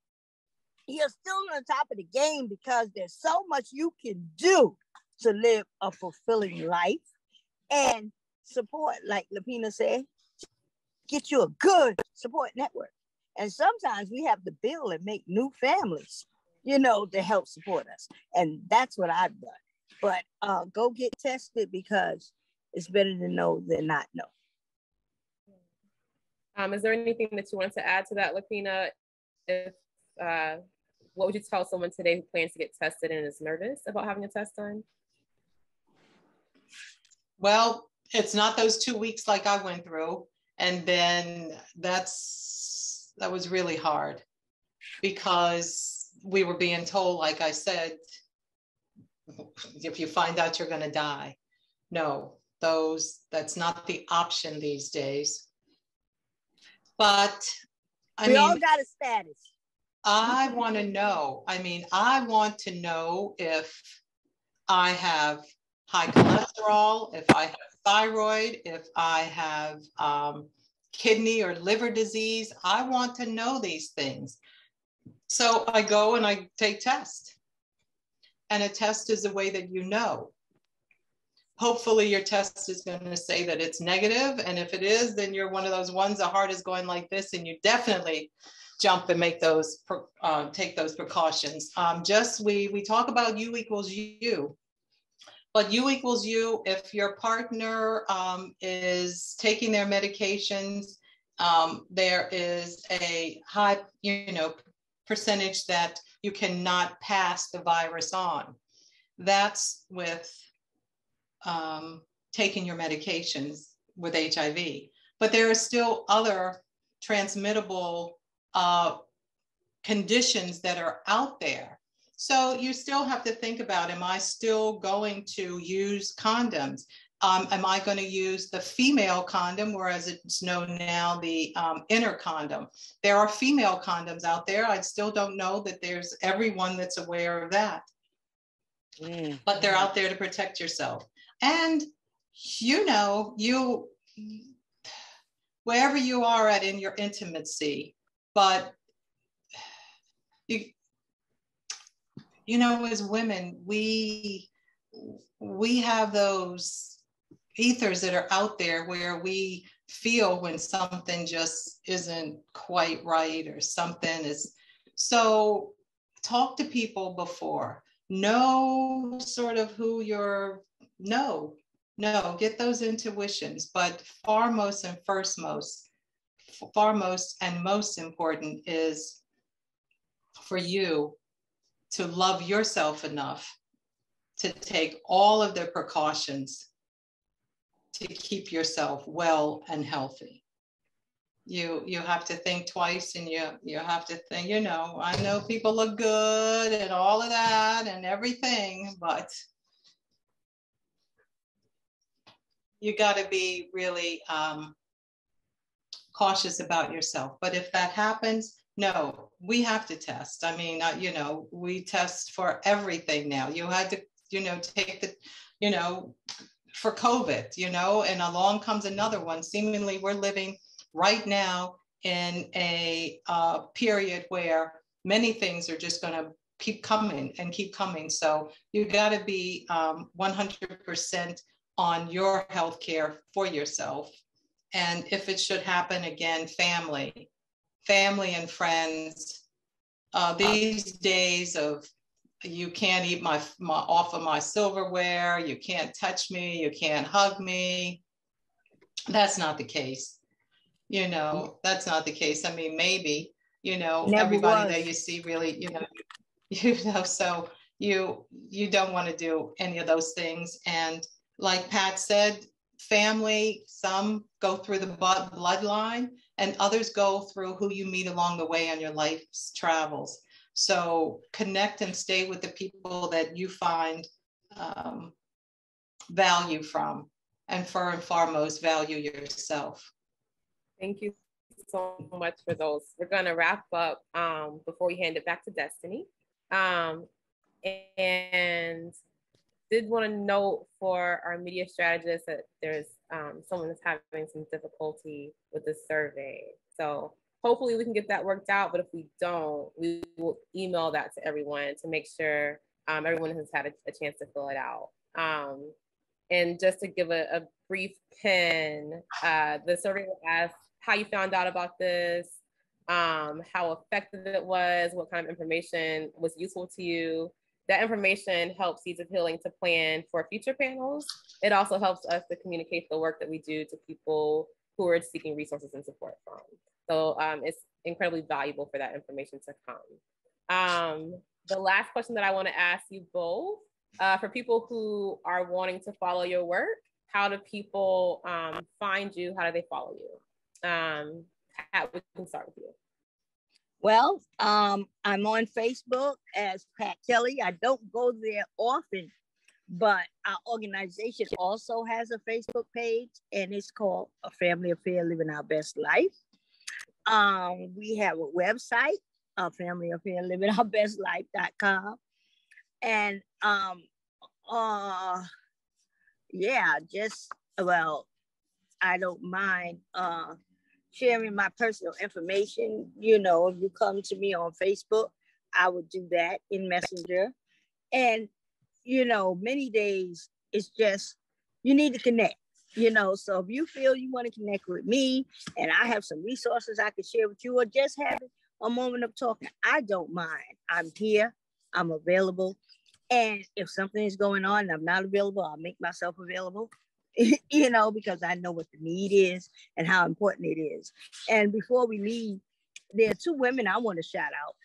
you're still on top of the game because there's so much you can do to live a fulfilling life and support, like Lepena said, get you a good support network. And sometimes we have to build and make new families, you know, to help support us. And that's what I've done. But uh, go get tested because it's better to know than not know. Um, is there anything that you want to add to that, Lepena? If uh, what would you tell someone today who plans to get tested and is nervous about having a test done? Well, it's not those two weeks like I went through. And then that's, that was really hard because we were being told, like I said, if you find out you're going to die. No, those, that's not the option these days. But I we mean, all got a status. I want to know. I mean, I want to know if I have high cholesterol, if I have thyroid, if I have um, kidney or liver disease. I want to know these things. So I go and I take tests. And a test is a way that you know. Hopefully, your test is going to say that it's negative, And if it is, then you're one of those ones, the heart is going like this, and you definitely jump and make those, uh, take those precautions. Um, just we, we talk about U equals U but U equals U if your partner um, is taking their medications. Um, there is a high, you know, percentage that you cannot pass the virus on. That's with um, taking your medications with HIV. But there are still other transmittable uh, conditions that are out there so you still have to think about, am I still going to use condoms? Um, am I going to use the female condom, whereas it's known now the um, inner condom? There are female condoms out there. I still don't know that there's everyone that's aware of that. Mm. But they're out there to protect yourself. And you know, you wherever you are at in your intimacy, but you you know, as women, we we have those ethers that are out there where we feel when something just isn't quite right or something is so talk to people before. Know sort of who you're no no get those intuitions but far most and first most far most and most important is for you to love yourself enough to take all of the precautions to keep yourself well and healthy. You you have to think twice and you you have to think you know i know people look good and all of that and everything but you got to be really um, cautious about yourself but if that happens no, we have to test. I mean, uh, you know, we test for everything now. You had to, you know, take the, you know, for COVID, you know, and along comes another one. Seemingly, we're living right now in a uh, period where many things are just going to keep coming and keep coming. So you got to be um, 100% on your health care for yourself. And if it should happen again, family, family and friends. Uh, these days of you can't eat my, my off of my silverware, you can't touch me, you can't hug me. That's not the case. You know, that's not the case. I mean, maybe, you know, Never everybody was. that you see really, you know, you know, so you you don't want to do any of those things. And like Pat said, family, some go through the bloodline and others go through who you meet along the way on your life's travels. So connect and stay with the people that you find um, value from, and first and foremost, value yourself. Thank you so much for those. We're gonna wrap up um, before we hand it back to Destiny. Um, and did want to note for our media strategist that there's um, someone that's having some difficulty with the survey. So hopefully we can get that worked out. But if we don't, we will email that to everyone to make sure um, everyone has had a, a, chance to fill it out. Um, and just to give a, a brief pin, uh, the survey asked how you found out about this, um, how effective it was, what kind of information was useful to you. That information helps Seeds of Healing to plan for future panels. It also helps us to communicate the work that we do to people who are seeking resources and support from. So um, it's incredibly valuable for that information to come. Um, the last question that I want to ask you both, uh, for people who are wanting to follow your work, how do people um, find you? How do they follow you? Um, Pat, we can start with you. Well, um, I'm on Facebook as Pat Kelly. I don't go there often, but our organization also has a Facebook page and it's called A Family Affair Living Our Best Life. Um, we have a website, A Family Affair Living Our Best Life.com. And um, uh, yeah, just well, I don't mind uh sharing my personal information. You know, if you come to me on Facebook, I would do that in Messenger. And, you know, many days it's just you need to connect, you know. So if you feel you want to connect with me and I have some resources I can share with you or just having a moment of talking, I don't mind. I'm here, I'm available. And if something is going on and I'm not available, I'll make myself available. you know, because I know what the need is and how important it is. And before we leave, there are two women I want to shout out.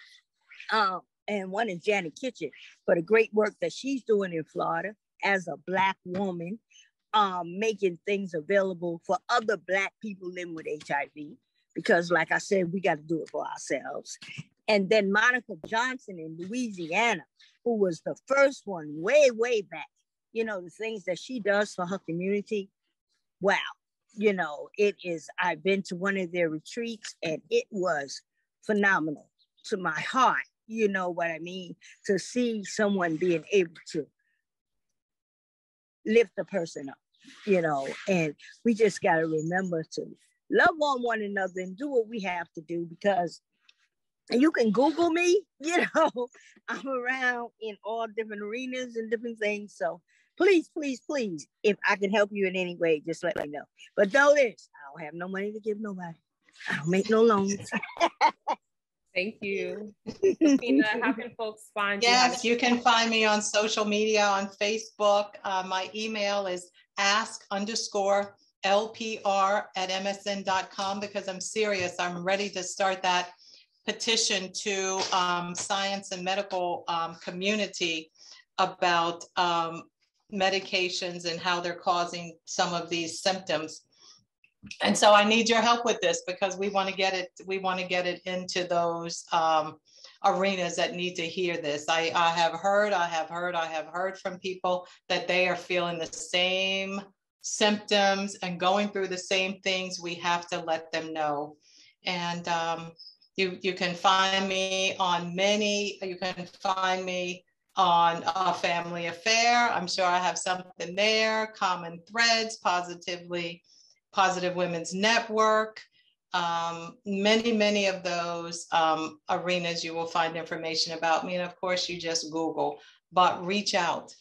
Um, and one is Janet Kitchen for the great work that she's doing in Florida as a Black woman, um, making things available for other Black people living with HIV. Because, like I said, we got to do it for ourselves. And then Monica Johnson in Louisiana, who was the first one way, way back you know, the things that she does for her community. Wow. You know, it is, I've been to one of their retreats and it was phenomenal to my heart. You know what I mean? To see someone being able to lift a person up, you know, and we just got to remember to love on one another and do what we have to do because you can Google me, you know, I'm around in all different arenas and different things. So please, please, please, if I can help you in any way, just let me know. But know this, I don't have no money to give nobody. I don't make no loans. Thank you. Tina, how can folks find yes, you? Yes, you can find me on social media on Facebook. Uh, my email is ask underscore lpr at msn.com because I'm serious. I'm ready to start that petition to um, science and medical um, community about um, medications and how they're causing some of these symptoms. And so I need your help with this because we want to get it, we want to get it into those um, arenas that need to hear this. I, I have heard, I have heard, I have heard from people that they are feeling the same symptoms and going through the same things. We have to let them know. And um, you, you can find me on many, you can find me on a family affair. I'm sure I have something there, common threads, positively, positive women's network. Um, many, many of those um, arenas you will find information about me. And of course you just Google, but reach out.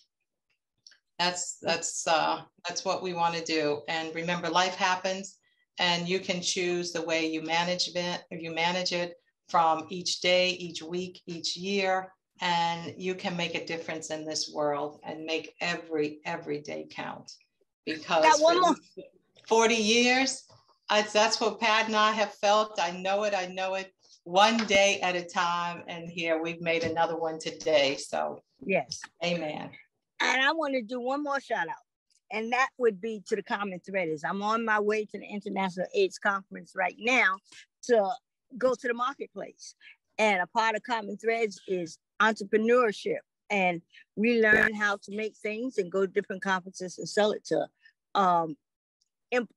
That's, that's, uh, that's what we wanna do. And remember life happens and you can choose the way you manage it, you manage it from each day, each week, each year, and you can make a difference in this world and make every every day count because for 40 years I, that's what Pat and I have felt. I know it. I know it one day at a time. And here we've made another one today. So, yes. Amen. And I want to do one more shout out, and that would be to the Common thread is I'm on my way to the International AIDS Conference right now to go to the marketplace. And a part of Common Threads is entrepreneurship. And we learn how to make things and go to different conferences and sell it to um, imp-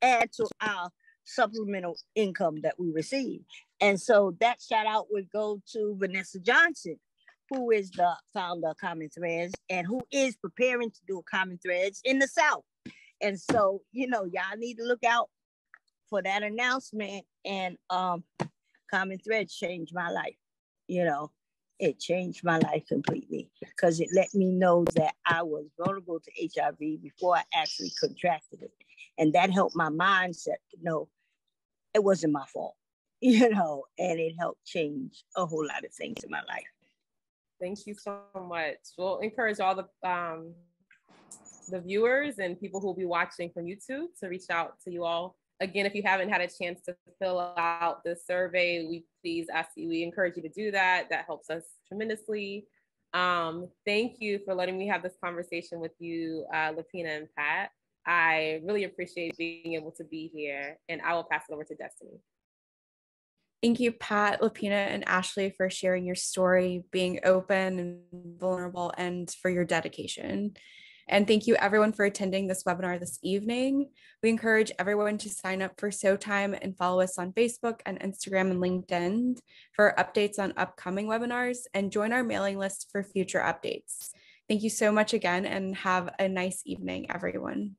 add to our supplemental income that we receive. And so that shout out would go to Vanessa Johnson, who is the founder of Common Threads and who is preparing to do Common Threads in the South. And so, you know, y'all need to look out for that announcement. And um, Common Threads changed my life. You know, it changed my life completely because it let me know that I was vulnerable to HIV before I actually contracted it. And that helped my mindset to know it wasn't my fault, you know, and it helped change a whole lot of things in my life. Thank you so much. We'll encourage all the um, the viewers and people who will be watching from YouTube to reach out to you all. Again, if you haven't had a chance to fill out the survey, we please ask you, we encourage you to do that. That helps us tremendously. Um, thank you for letting me have this conversation with you, uh, Lepena and Pat. I really appreciate being able to be here, and I will pass it over to Destiny. Thank you, Pat, Lepena, and Ashley, for sharing your story, being open and vulnerable, and for your dedication. And thank you, everyone, for attending this webinar this evening. We encourage everyone to sign up for SOH Time and follow us on Facebook and Instagram and LinkedIn for updates on upcoming webinars and join our mailing list for future updates. Thank you so much again and have a nice evening, everyone.